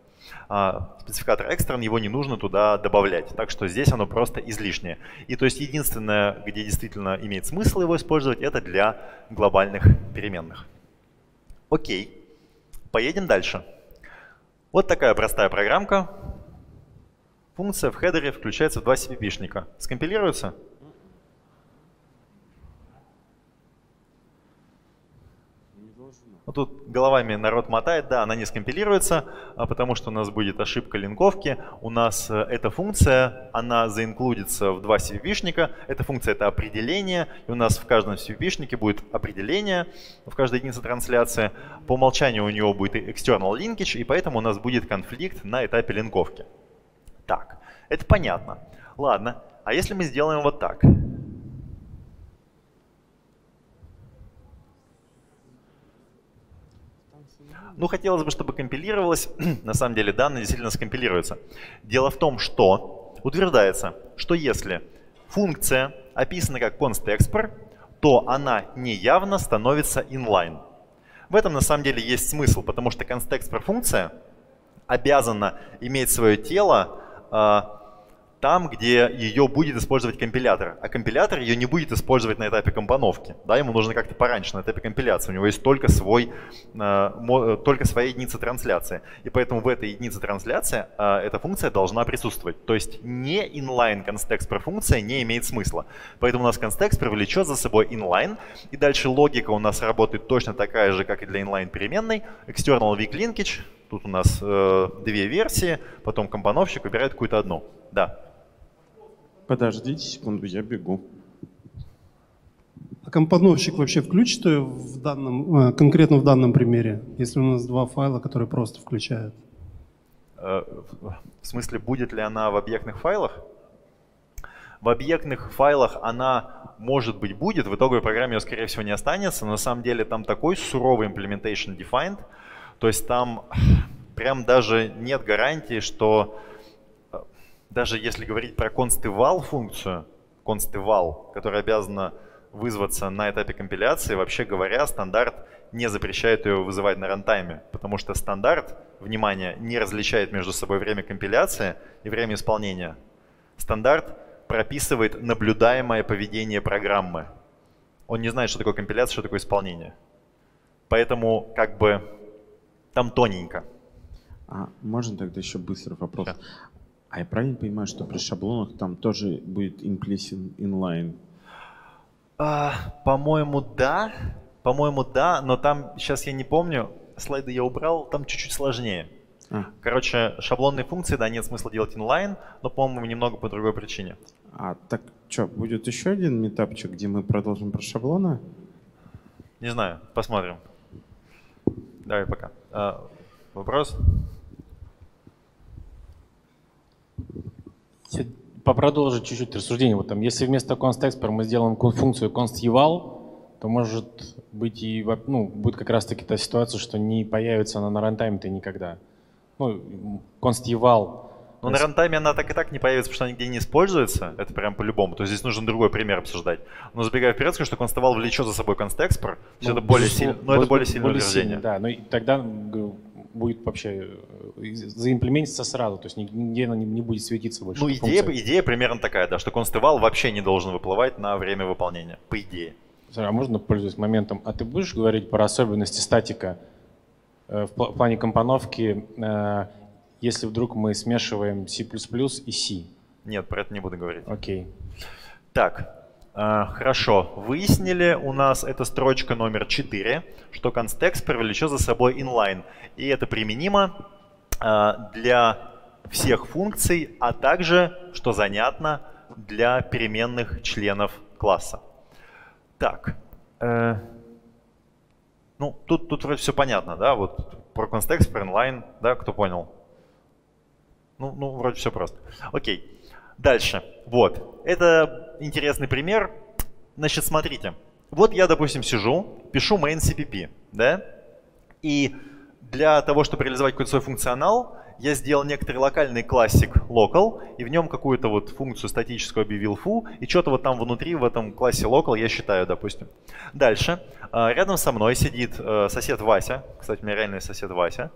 А, спецификатор экстерн, его не нужно туда добавлять. Так что здесь оно просто излишнее. И то есть единственное, где действительно имеет смысл его использовать, это для глобальных переменных. Окей, поедем дальше. Вот такая простая программка. Функция в хедере включается в два CPP-шника. Скомпилируется? Вот тут головами народ мотает, да, она не скомпилируется, а потому что у нас будет ошибка линковки. У нас э, эта функция, она заинклюдится в два CVP-шника. Эта функция — это определение, и у нас в каждом CVP-шнике будет определение в каждой единице трансляции. По умолчанию у него будет external linkage, и поэтому у нас будет конфликт на этапе линковки. Так, это понятно. Ладно, а если мы сделаем вот так — Ну, хотелось бы, чтобы компилировалось. На самом деле данные действительно скомпилируются. Дело в том, что утверждается, что если функция описана как constExpr, то она неявно становится inline. В этом на самом деле есть смысл, потому что constExpr функция обязана иметь свое тело а, там, где ее будет использовать компилятор. А компилятор ее не будет использовать на этапе компоновки. Да, ему нужно как-то пораньше, на этапе компиляции. У него есть только, свой, э, только своя единица трансляции. И поэтому в этой единице трансляции э, эта функция должна присутствовать. То есть не inline constexpr функция не имеет смысла. Поэтому у нас constexpr влечет за собой inline. И дальше логика у нас работает точно такая же, как и для inline переменной. External weak linkage. Тут у нас э, две версии. Потом компоновщик выбирает какую-то одну. Да. Подождите секунду, я бегу. А компоновщик вообще включит в данном, э, конкретно в данном примере, если у нас два файла, которые просто включают? Э, в смысле, будет ли она в объектных файлах? В объектных файлах она, может быть, будет, в итоговой программе ее, скорее всего, не останется, но на самом деле там такой суровый implementation defined, то есть там прям даже нет гарантии, что даже если говорить про const функцию, const которая обязана вызваться на этапе компиляции, вообще говоря, стандарт не запрещает ее вызывать на runtime е, потому что стандарт, внимание, не различает между собой время компиляции и время исполнения. Стандарт прописывает наблюдаемое поведение программы. Он не знает, что такое компиляция, что такое исполнение. Поэтому как бы там тоненько. А можно тогда еще быстрый вопрос? Да. А я правильно понимаю, что при шаблонах там тоже будет implicit inline? А, по-моему, да. По-моему, да, но там, сейчас я не помню, слайды я убрал, там чуть-чуть сложнее. А. Короче, шаблонные функции, да, нет смысла делать инлайн, но, по-моему, немного по другой причине. А так что, будет еще один метапчик, где мы продолжим про шаблоны? Не знаю, посмотрим. Давай пока. А, вопрос? Я Попродолжить чуть-чуть рассуждение. Вот там, если вместо constExpr мы сделаем функцию constEval, то может быть и ну, будет как раз таки та ситуация, что не появится она на рантайме-то никогда. Ну, constEval. Ну, на рантайме она так и так не появится, потому что она нигде не используется. Это прям по-любому. То есть здесь нужен другой пример обсуждать. Но забегая вперед, скажу, что констовал влечет за собой констекспор. ну, это более сильно. Но это более- сильное утверждение. Да, но и тогда будет вообще э, заимплементиться сразу, то есть нигде она не, будет светиться больше. Ну, идея, функция. идея примерно такая, да, что констывал вообще не должен выплывать на время выполнения, по идее. Слушай, А можно, пользуясь моментом, а ты будешь говорить про особенности статика э, в пла- в плане компоновки, э, если вдруг мы смешиваем C++ и C? Нет, про это не буду говорить. Окей. Так, э, хорошо. Выяснили у нас эта строчка номер 4, что констекст привлечет за собой inline. И это применимо э, для всех функций, а также, что занятно, для переменных членов класса. Так, э, ну тут, тут вроде все понятно, да, вот про констекст, про inline, да, кто понял? Ну, ну, вроде все просто. Окей. Дальше. Вот. Это интересный пример. Значит, смотрите. Вот я, допустим, сижу, пишу main CPP, да? И для того, чтобы реализовать какой-то свой функционал, я сделал некоторый локальный классик local, и в нем какую-то вот функцию статическую объявил foo, и что-то вот там внутри, в этом классе local я считаю, допустим. Дальше. А, Рядом со мной сидит э, сосед Вася, кстати, у меня реальный сосед Вася,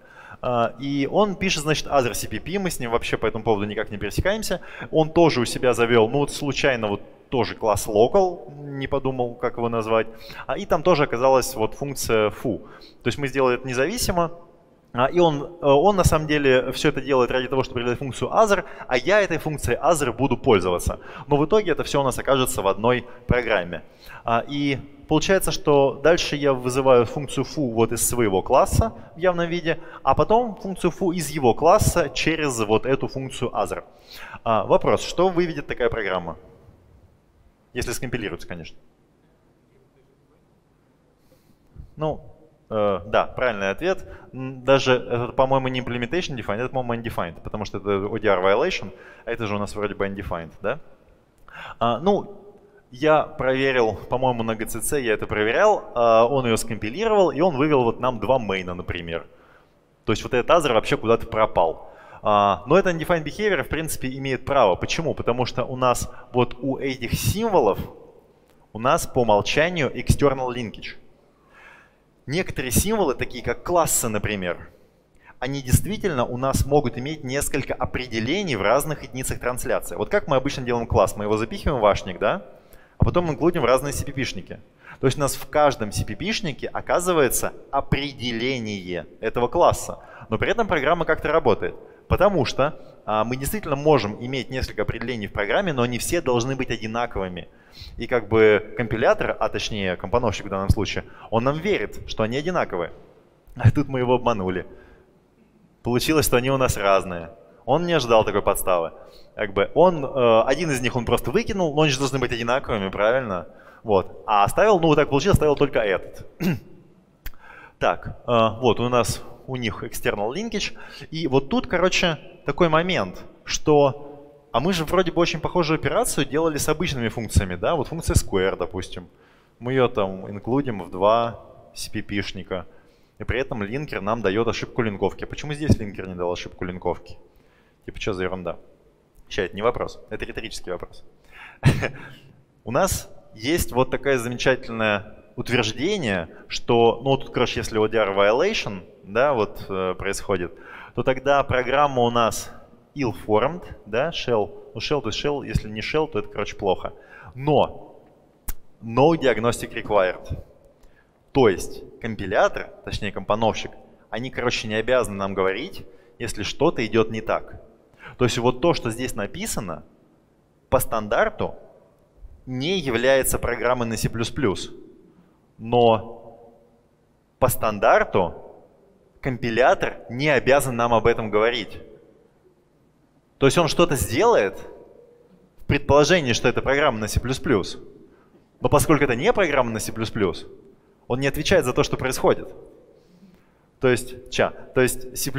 и он пишет, значит, other CPP, мы с ним вообще по этому поводу никак не пересекаемся. Он тоже у себя завел, ну вот случайно вот тоже класс local, не подумал, как его назвать. А, И там тоже оказалась вот функция foo. То есть мы сделали это независимо, а, и он, э, он на самом деле все это делает ради того, чтобы реализовать функцию other, а я этой функцией other буду пользоваться. Но в итоге это все у нас окажется в одной программе. А, И получается, что дальше я вызываю функцию foo вот из своего класса в явном виде, а потом функцию foo из его класса через вот эту функцию other. А, Вопрос, что выведет такая программа? Если скомпилируется, конечно. Ну, да, правильный ответ. Даже это, по-моему, не implementation defined, это, по-моему, undefined, потому что это ODR violation, а это же у нас вроде бы undefined, да? А, ну, я проверил, по-моему, на GCC я это проверял, а, он ее скомпилировал, и он вывел вот нам два мейна, например. То есть вот этот азер вообще куда-то пропал. А, но это undefined behavior, в принципе, имеет право. Почему? Потому что у нас вот у этих символов у нас по умолчанию external linkage. Некоторые символы, такие как классы, например, они действительно у нас могут иметь несколько определений в разных единицах трансляции. Вот как мы обычно делаем класс? Мы его запихиваем в вашник, да? А потом инклюдим в разные CPP-шники. То есть у нас в каждом CPP-шнике оказывается определение этого класса. Но при этом программа как-то работает. Потому что а, мы действительно можем иметь несколько определений в программе, но они все должны быть одинаковыми. И как бы компилятор, а точнее компоновщик в данном случае, он нам верит, что они одинаковые. А тут мы его обманули. Получилось, что они у нас разные. Он не ожидал такой подставы. Как бы он, э, один из них он просто выкинул, но они же должны быть одинаковыми, правильно? Вот. А оставил, ну вот так получилось, оставил только этот. так, э, вот у нас у них external linkage. И вот тут, короче, такой момент, что а мы же вроде бы очень похожую операцию делали с обычными функциями, да? Вот функция square, допустим. Мы ее там инклюдим в два CPP-шника. И при этом линкер нам дает ошибку линковки. Почему здесь линкер не дал ошибку линковки? Типа, что за ерунда? Сейчас, это не вопрос. Это риторический вопрос. У нас есть вот такое замечательное утверждение, что, ну тут, короче, если ODR violation, да, вот э, происходит, то тогда программа у нас ill-formed, да, shell, ну shell то есть shell, если не shell, то это, короче, плохо. Но no diagnostic required. То есть компилятор, точнее компоновщик, они, короче, не обязаны нам говорить, если что-то идет не так. То есть вот то, что здесь написано, по стандарту не является программой на C++. Но по стандарту компилятор не обязан нам об этом говорить. То есть он что-то сделает в предположении, что это программа на C++. Но поскольку это не программа на C++, он не отвечает за то, что происходит. То есть, ча, то есть C++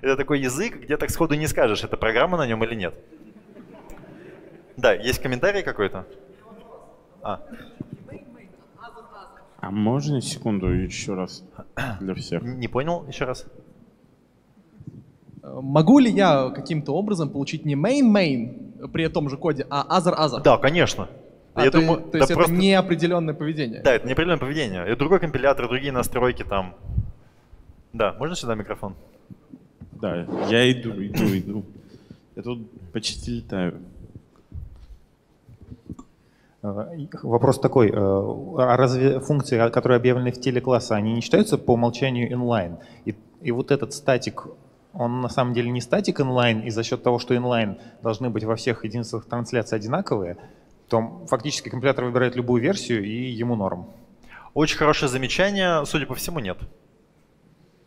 это такой язык, где так сходу не скажешь, это программа на нем или нет. Да, есть комментарий какой-то? А. А можно секунду еще раз для всех? Не понял еще раз? Могу ли я каким-то образом получить не main-main при том же коде, а other-other? Да, конечно. А, Я то, думаю, то да есть просто- это неопределенное поведение? Да, это неопределенное поведение. Это другой компилятор, другие настройки там. Да, можно сюда микрофон? Да, я иду, иду, иду. Я тут почти летаю. Э, Вопрос такой, э, а разве функции, которые объявлены в теле класса, они не считаются по умолчанию inline? И, и вот этот статик, он на самом деле не статик inline, и за счет того, что inline должны быть во всех единицах трансляции одинаковые, то фактически компилятор выбирает любую версию, и ему норм. Очень хорошее замечание, судя по всему, нет.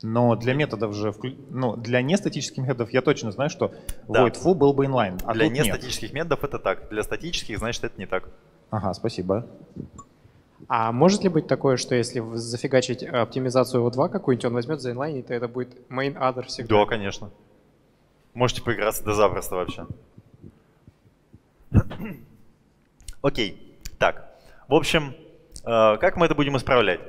Но для методов же, ну, для нестатических методов я точно знаю, что Да. void foo был бы inline, а Для нет. нестатических методов это так. Для статических, значит, это не так. Ага, спасибо. А может ли быть такое, что если зафигачить оптимизацию O2 какую-нибудь, он возьмет за инлайн, то это будет main other всегда? Да, конечно. Можете поиграться до запросто вообще. Окей. Так. В общем, э, как мы это будем исправлять?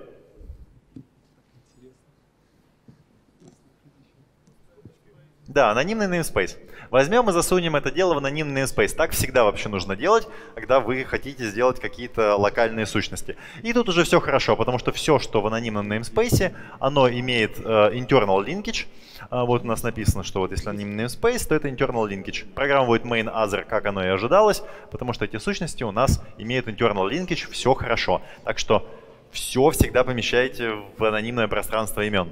Да, анонимный namespace. Возьмем и засунем это дело в анонимный namespace. Так всегда вообще нужно делать, когда вы хотите сделать какие-то локальные сущности. И тут уже все хорошо, потому что все, что в анонимном namespace, оно имеет э, internal linkage. А вот у нас написано, что вот если анонимный namespace, то это internal linkage. Программа будет main other, как оно и ожидалось, потому что эти сущности у нас имеют internal linkage, все хорошо. Так что все всегда помещайте в анонимное пространство имен.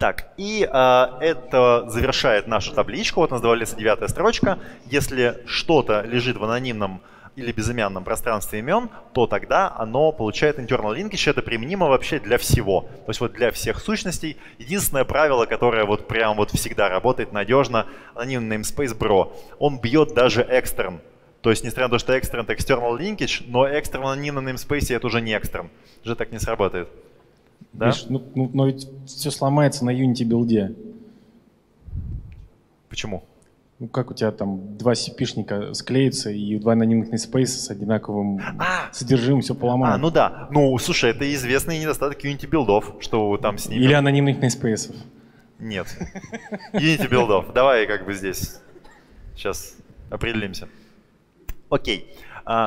Так, и а, это завершает нашу табличку. Вот у нас добавляется девятая строчка. Если что-то лежит в анонимном или безымянном пространстве имен, то тогда оно получает internal linkage. Это применимо вообще для всего. То есть вот для всех сущностей. Единственное правило, которое вот прям вот всегда работает надежно, анонимный namespace bro. Он бьет даже экстерн. То есть, несмотря на то, что экстерн это external linkage, но экстерн в анонимном namespace это уже не экстерн. Же так не сработает. Да? Миш, ну, ну, но ведь все сломается на Unity билде. Почему? Ну как у тебя там два cp склеятся и два анонимных namespace с одинаковым содержимым все поломают? А, ну да. Ну, слушай, это известный недостаток Unity билдов, что там с ними... Или анонимных namespace. Нет. Unity билдов. Давай как бы здесь сейчас определимся. Окей.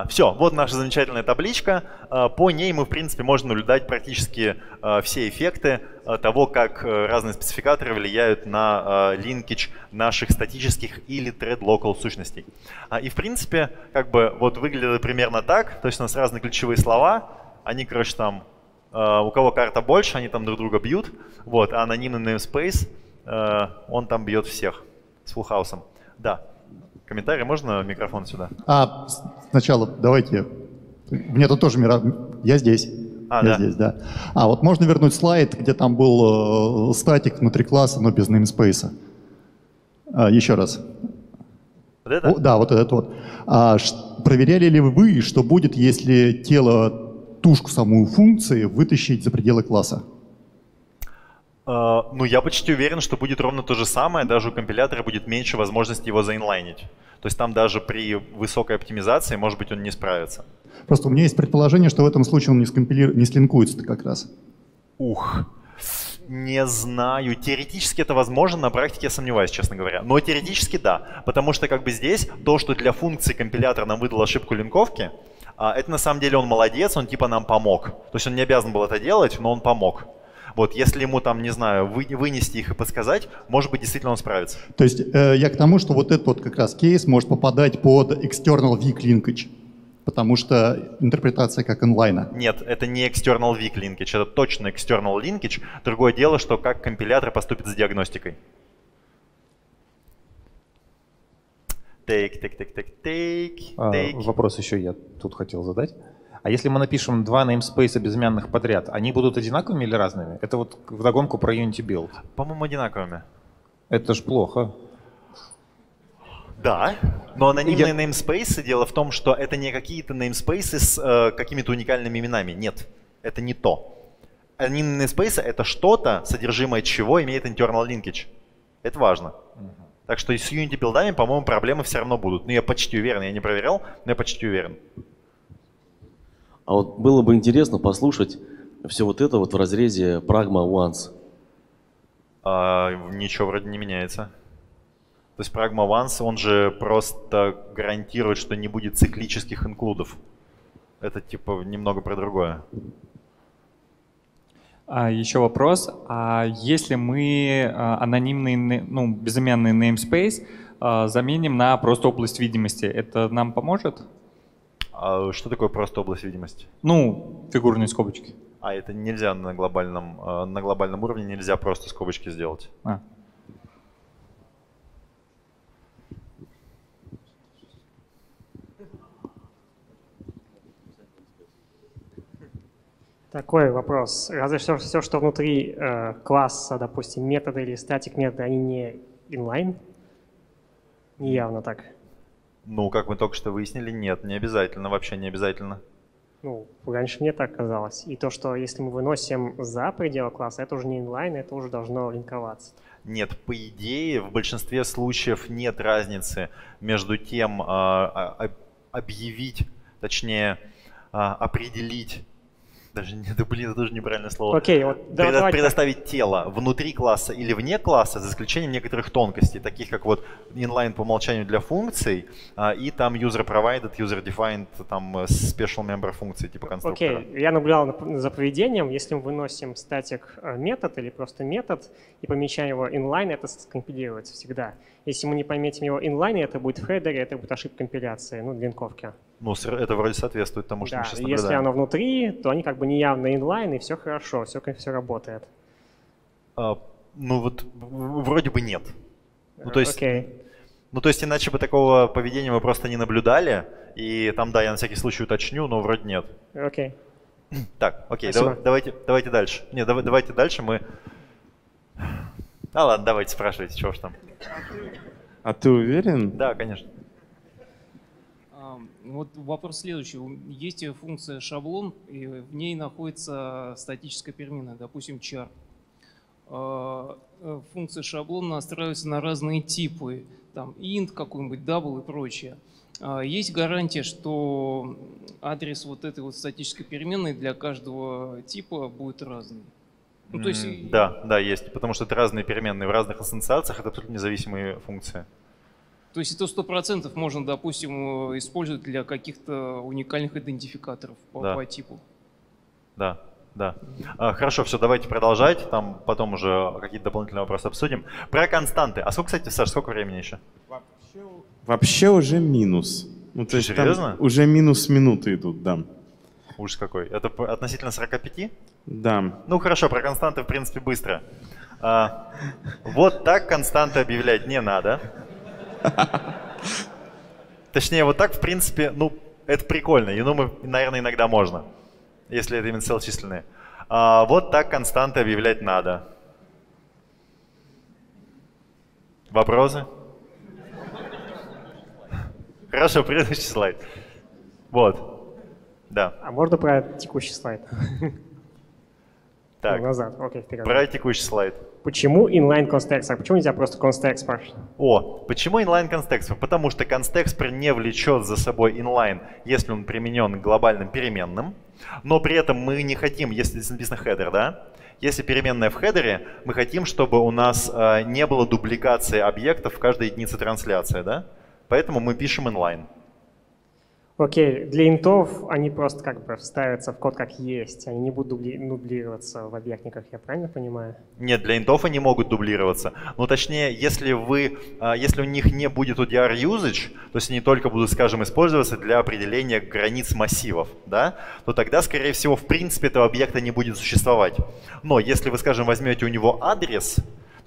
Все, вот наша замечательная табличка. А, по ней мы, в принципе, можем наблюдать практически а, все эффекты а, того, как а, разные спецификаторы влияют на а, линкидж наших статических или thread local сущностей. А, и, в принципе, как бы вот выглядит примерно так. То есть у нас разные ключевые слова. Они, короче, там у кого карта больше, они там друг друга бьют. Вот, а анонимный namespace, uh, он там бьет всех с фулхаусом. Да. Комментарий, можно микрофон сюда? А, сначала давайте. Меня тут тоже мира... Я здесь. А, Я да. здесь, да. А, вот можно вернуть слайд, где там был э, статик внутри класса, но без namespace. А, еще раз. Вот это? О, да, вот этот вот. А, ш- проверяли ли вы, что будет, если тело, тушку саму функции вытащить за пределы класса? Uh, ну, я почти уверен, что будет ровно то же самое, даже у компилятора будет меньше возможности его заинлайнить. То есть там даже при высокой оптимизации, может быть, он не справится. Просто у меня есть предположение, что в этом случае он не, скомпилир... не слинкуется как раз. Ух, не знаю. Теоретически это возможно, на практике я сомневаюсь, честно говоря. Но теоретически да. Потому что как бы здесь то, что для функции компилятор нам выдал ошибку линковки, а, это на самом деле он молодец, он типа нам помог. То есть он не обязан был это делать, но он помог. Вот, если ему там, не знаю, вы, вынести их и подсказать, может быть, действительно он справится. То есть э, я к тому, что вот этот вот как раз кейс может попадать под external weak linkage, потому что интерпретация как онлайна. Нет, это не external weak linkage, это точно external linkage. Другое дело, что как компилятор поступит с диагностикой. Тейк, тейк, тейк, тейк, тейк, А, тейк. вопрос еще я тут хотел задать. А если мы напишем два namespace безымянных подряд, они будут одинаковыми или разными? Это вот вдогонку про Unity Build. По-моему, одинаковыми. Это ж плохо. Да, но анонимные namespace, дело в том, что это не какие-то namespace с э, какими-то уникальными именами. Нет, это не то. Анонимные namespace это что-то, содержимое чего имеет internal linkage. Это важно. Так что с Unity билдами, по-моему, проблемы все равно будут. Ну, я почти уверен, я не проверял, но я почти уверен. А вот было бы интересно послушать все вот это вот в разрезе Pragma Once. А, ничего вроде не меняется. То есть Pragma Once, он же просто гарантирует, что не будет циклических инклюдов. Это типа немного про другое. А еще вопрос. А если мы а, анонимный, ну, безымянный namespace а, заменим на просто область видимости, это нам поможет? А что такое просто область видимости? Ну, фигурные скобочки. А это нельзя на глобальном, а, на глобальном уровне нельзя просто скобочки сделать. А. Такой вопрос. Разве все, все что внутри э, класса, допустим, методы или статик методы, они не inline? Не явно так. Ну, как мы только что выяснили, нет, не обязательно, вообще не обязательно. Ну, раньше мне так казалось. И то, что если мы выносим за пределы класса, это уже не inline, это уже должно линковаться. Нет, по идее, в большинстве случаев нет разницы между тем, э, объявить, точнее, определить даже не, да, блин, это тоже неправильное слово. Окей, вот да, Предо- предоставить так. тело внутри класса или вне класса, за исключением некоторых тонкостей, таких как вот inline по умолчанию для функций а, и там user provided, user defined, там э, special member функции типа конструктора. Окей, я наблюдал за поведением, если мы выносим статик э, метод или просто метод и помечаем его inline, это скомпилируется всегда. Если мы не пометим его inline, это будет в хедере, это будет ошибка компиляции, ну, линковки. Ну, это вроде соответствует тому, что да, мы сейчас наблюдаем. если оно внутри, то они как бы неявно inline, и все хорошо, все, все работает. А, ну вот вроде бы нет. Ну, то есть, okay. ну, то есть иначе бы такого поведения мы просто не наблюдали, и там, да, я на всякий случай уточню, но вроде нет. Окей. Okay. Так, окей, давай, давайте, давайте дальше. Не, давай, давайте дальше мы... А ладно, давайте спрашивайте, чего ж там. А ты уверен? Да, конечно. Вот вопрос следующий. Есть функция шаблон, и в ней находится статическая переменная, допустим, char. А, э, функция шаблон настраивается на разные типы, там int какой-нибудь, double и прочее. А, есть гарантия, что адрес вот этой вот статической переменной для каждого типа будет разный? Ну, то есть... Да, да, есть, потому что это разные переменные в разных ассоциациях, это абсолютно независимые функции. То есть это сто процентов можно, допустим, э, использовать для каких-то уникальных идентификаторов по, да. по типу. Да, да. А, хорошо, все, давайте продолжать. Там потом уже какие-то дополнительные вопросы обсудим. Про константы. А сколько, кстати, Саш, сколько времени еще? Вообще, Вообще уже минус. Ну, то есть Серьезно? уже минус минуты идут, да. Ужас какой. Это относительно 45? Да. Ну хорошо, про константы в принципе быстро. А, вот так константы объявлять не надо. Точнее, вот так, в принципе, ну, это прикольно. И ну, мы, наверное, иногда можно, если это именно целочисленные. А, вот так константы объявлять надо. Вопросы? Хорошо, предыдущий слайд. Вот. Да. А можно про текущий слайд? Так. Назад. Окей, вперед. Про текущий слайд. Почему inline export? Почему нельзя просто export? О, почему inline export? Потому что export не влечет за собой inline, если он применен к глобальным переменным, но при этом мы не хотим, если здесь написано header, да, если переменная в хедере, мы хотим, чтобы у нас э, не было дубликации объектов в каждой единице трансляции, да? Поэтому мы пишем inline. Окей, для интов они просто как бы вставятся в код как есть, они не будут дубли дублироваться в объектниках, я правильно понимаю? Нет, для интов они могут дублироваться. Ну, точнее, если вы, а, если у них не будет ODR usage, то есть они только будут, скажем, использоваться для определения границ массивов, да, то тогда, скорее всего, в принципе этого объекта не будет существовать. Но если вы, скажем, возьмете у него адрес,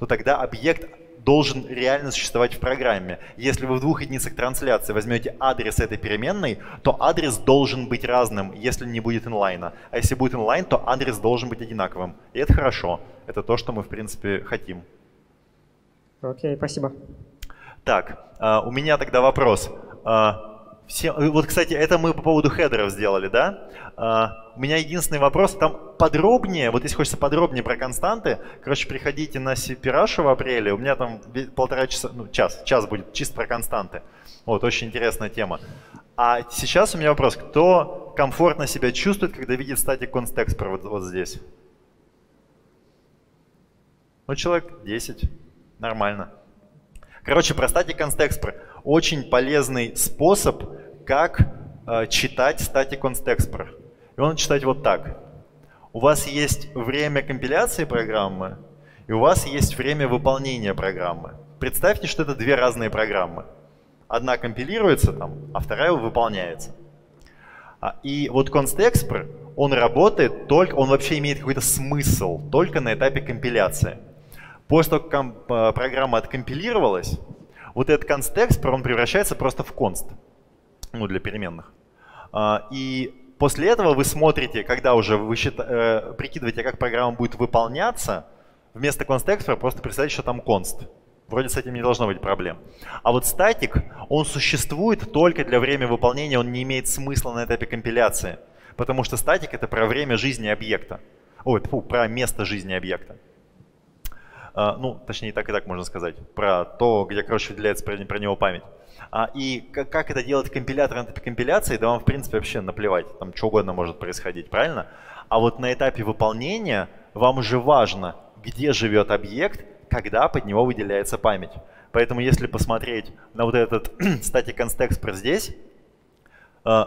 то тогда объект должен реально существовать в программе. Если вы в двух единицах трансляции возьмете адрес этой переменной, то адрес должен быть разным, если не будет inline а. А если будет inline, то адрес должен быть одинаковым. И это хорошо. Это то, что мы, в принципе, хотим. Окей, спасибо. Так, а, у меня тогда вопрос. Все, вот, кстати, это мы по поводу header ов сделали, да? А, у меня единственный вопрос, там подробнее, вот если хочется подробнее про константы, короче, приходите на C++ Russia в апреле, у меня там полтора часа, ну, час, час будет чисто про константы. Вот, очень интересная тема. А сейчас у меня вопрос, кто комфортно себя чувствует, когда видит статик expr вот, вот здесь? Ну, человек 10, нормально. Короче, про const expr очень полезный способ, как э, читать static const expr. И он читать вот так. У вас есть время компиляции программы, и у вас есть время выполнения программы. Представьте, что это две разные программы. Одна компилируется там, а вторая выполняется. А, и вот constexpr, он работает только, он вообще имеет какой-то смысл только на этапе компиляции. После того, как э, программа откомпилировалась, вот этот constexpr, он превращается просто в const, ну, для переменных. А, и после этого вы смотрите, когда уже вы счит, э, прикидываете, как программа будет выполняться, вместо constexpr просто представьте, что там const. Вроде с этим не должно быть проблем. А вот статик, он существует только для времени выполнения, он не имеет смысла на этапе компиляции. Потому что статик это про время жизни объекта. Ой, фу, про место жизни объекта. А, ну, точнее, так и так можно сказать. Про то, где, короче, выделяется про, него память. А, и как, как это делать компилятор на этапе компиляции, да вам, в принципе, вообще наплевать. Там что угодно может происходить, правильно? А вот на этапе выполнения вам уже важно, где живет объект, когда под него выделяется память. Поэтому если посмотреть на вот этот static expr здесь, э,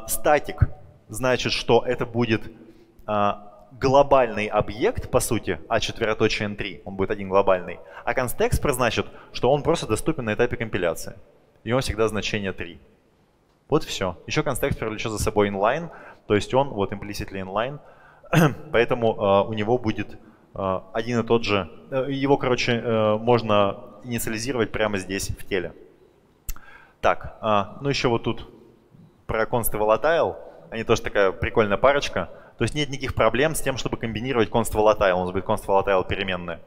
значит, что это будет э, глобальный объект, по сути, а четвероточие n3, он будет один глобальный, а const expr значит, что он просто доступен на этапе компиляции. И он всегда значение 3. Вот все. Еще const expr влечет за собой inline, то есть он вот implicitly inline, поэтому э, у него будет Э, один и тот же. Э, его, короче, э, можно инициализировать прямо здесь, в теле. Так, а, ну еще вот тут про const и volatile. Они тоже такая прикольная парочка. То есть нет никаких проблем с тем, чтобы комбинировать const volatile. Нас будет const volatile переменная.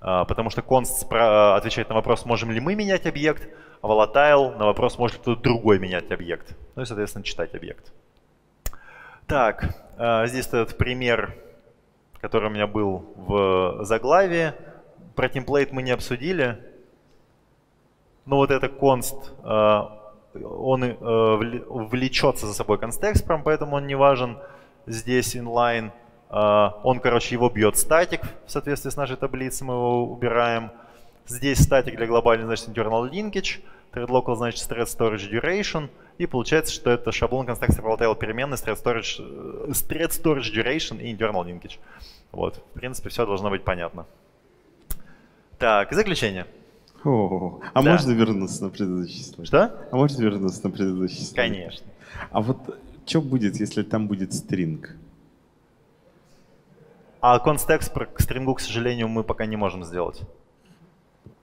Потому что const отвечает на вопрос, можем ли мы менять объект, а volatile на вопрос, может ли кто-то другой менять объект. Ну и, соответственно, читать объект. Так, здесь этот пример который у меня был в заглавии. Про темплейт мы не обсудили. Но вот это const, э, он э, влечется за собой констекстом, поэтому он не важен. Здесь inline, э, он, короче, его бьет статик в соответствии с нашей таблицей, мы его убираем. Здесь статик для глобальной, значит, internal linkage. Thread local значит thread storage duration. И получается, что это шаблон конструктора volatile переменной thread storage, thread storage duration и internal linkage. Вот, в принципе, все должно быть понятно. Так, заключение. О, а да. можно вернуться на предыдущий слайд? Что? А можно вернуться на предыдущий слайд? Конечно. А вот что будет, если там будет стринг? А констекст к стрингу, к сожалению, мы пока не можем сделать.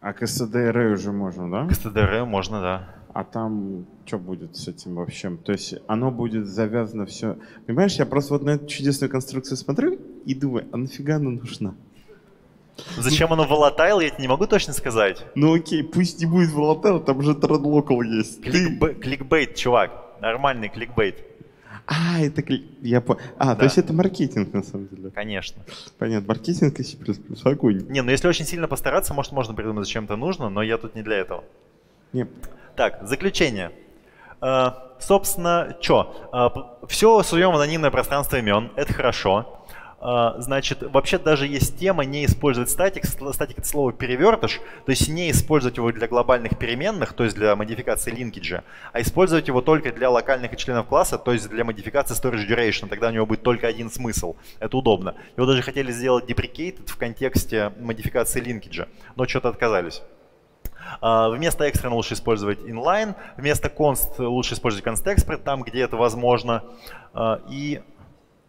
А к std уже можно, да? К std можно, да. А там что будет с этим вообще? То есть оно будет завязано все... Понимаешь, я просто вот на эту чудесную конструкцию смотрю и думаю, а нафига она нужна? Зачем оно волатайл, я тебе не могу точно сказать. Ну окей, пусть не будет волатайл, там же тредлокал есть. Кликбе- Кликбейт, чувак, нормальный кликбейт. А, это. Я по... А, да. то есть это маркетинг на самом деле. Конечно. Понятно, маркетинг и C++, огонь. Не, ну если очень сильно постараться, может можно придумать, зачем это нужно, но я тут не для этого. Нет. Так, заключение. Э, собственно, что? Э, все суем в анонимное пространство имен, это хорошо. Э, значит, вообще даже есть тема не использовать статик. Статик это слово перевертыш, то есть не использовать его для глобальных переменных, то есть для модификации линкиджа, а использовать его только для локальных членов класса, то есть для модификации storage duration. Тогда у него будет только один смысл. Это удобно. Его даже хотели сделать deprecated в контексте модификации линкиджа, но что-то отказались. А, вместо external лучше использовать inline, вместо const лучше использовать const там, где это возможно. А, и,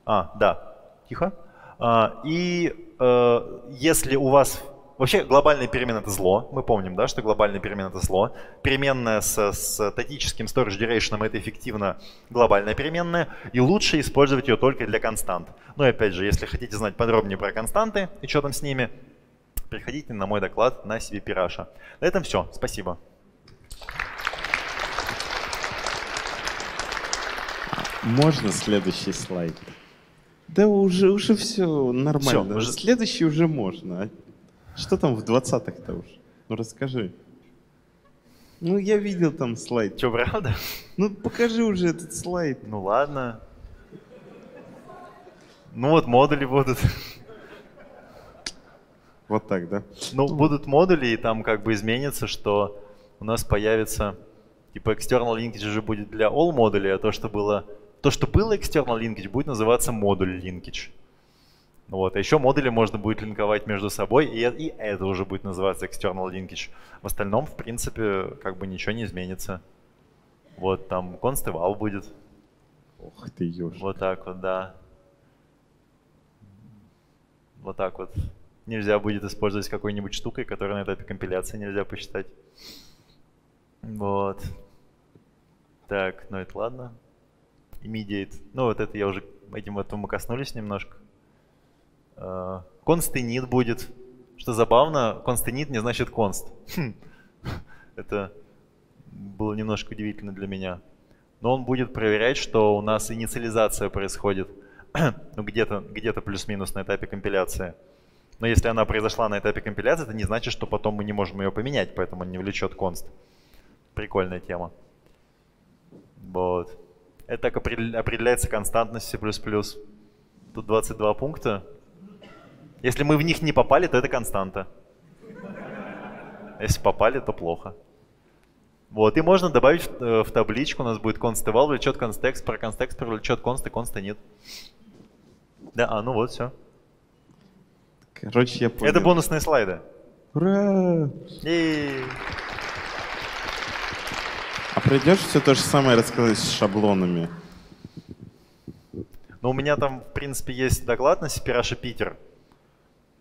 а, да, тихо. А, и э, если у вас Вообще глобальная переменная это зло. Мы помним, да, что глобальная переменная это зло. Переменная с, с статическим storage duration это эффективно глобальная переменная. И лучше использовать ее только для констант. Ну и опять же, если хотите знать подробнее про константы и что там с ними, приходите на мой доклад на себе пираша. На этом все. Спасибо. Можно следующий слайд? Да уже, уже все нормально. Всё, уже- Следующий уже можно. А Что там в 20-х-то уж? Ну расскажи. Ну я видел там слайд. Че, правда? Ну покажи уже этот слайд. Ну ладно. Ну вот модули будут. Вот так, да? Ну, будут модули, и там как бы изменится, что у нас появится, типа, external linkage уже будет для all модулей, а то, что было, то, что было external linkage, будет называться модуль linkage. Вот, а еще модули можно будет линковать между собой, и, и это уже будет называться external linkage. В остальном, в принципе, как бы ничего не изменится. Вот, там const eval будет. Ох ты, ёж. Вот так вот, да. Вот так вот. Нельзя будет использовать какой-нибудь штукой, которую на этапе компиляции нельзя посчитать. Вот. Так, ну это ладно. Immediate. Ну вот это я уже, этим вот мы коснулись немножко. Const init будет. Что забавно, const не значит const. Хм. Это было немножко удивительно для меня. Но он будет проверять, что у нас инициализация происходит ну, где-то где плюс-минус на этапе компиляции. Но если она произошла на этапе компиляции, это не значит, что потом мы не можем ее поменять, поэтому он не влечет конст. Прикольная тема. Вот. Это так определ- определяется константность C++. Тут 22 пункта. Если мы в них не попали, то это константа. Если попали, то плохо. Вот, и можно добавить в, э, в табличку, у нас будет const eval, влечет const про const привлечет const, и const нет. Да, а, ну вот, все. Короче, я понял. Это бонусные слайды. Ура! Ей. А придешь все то же самое рассказать с шаблонами? Но у меня там, в принципе, есть доклад на Сипираша Питер,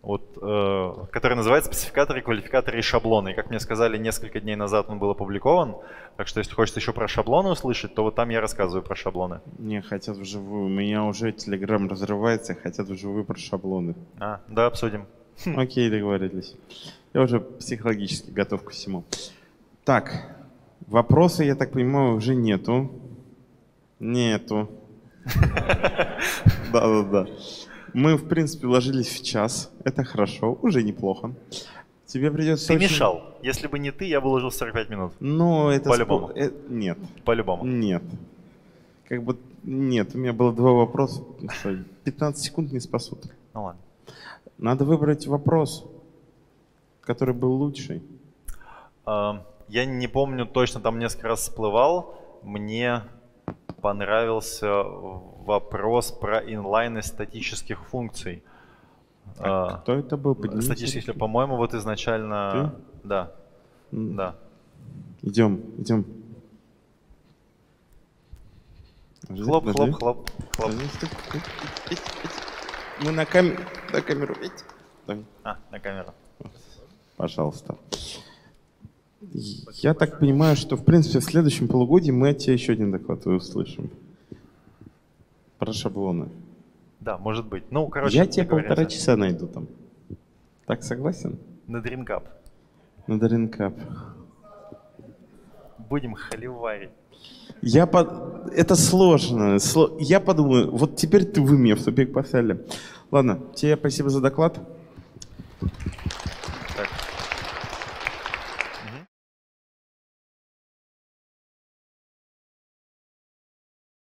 вот, э, который называется «Спецификаторы, квалификаторы и шаблоны». И, как мне сказали, несколько дней назад он был опубликован. Так что, если хочется еще про шаблоны услышать, то вот там я рассказываю про шаблоны. Не, хотят вживую. У меня уже Телеграм разрывается, хотят вживую про шаблоны. А, да, обсудим. Окей, договорились. Я уже психологически готов ко всему. Так, вопросы, я так понимаю, уже нету. Нету. Да-да-да. Мы, в принципе, уложились в час. Это хорошо, уже неплохо. Тебе придется... Ты очень- мешал. Если бы не ты, я бы уложил 45 минут. Ну, это... По-любому. спо- э, Нет. По-любому. Нет. Как бы... Нет, у меня было два вопроса. Что, 15 секунд не спасут. Ну ладно. Надо выбрать вопрос, который был лучший. А, Я не помню точно, там несколько раз всплывал. Мне понравился вопрос про инлайны статических функций. А кто это был? Поднимите Статических, руки. по-моему, вот изначально... Да. М. Да. Идем, идем. Хлоп, подожди. хлоп, хлоп, хлоп. Мы на, кам... на камеру. Давай. А, на камеру. Пожалуйста. Я так понимаю, что, в принципе, в следующем полугодии мы от тебя еще один доклад услышим. Про шаблоны. Да, может быть. Ну, короче, Я тебе полтора часа найду там. Так, согласен? На DreamCap. На Даринкап. Будем холиварить. Я по... Это сложно. Сло- Я подумаю, вот теперь ты вы меня в тупик поставили. Ладно, тебе спасибо за доклад.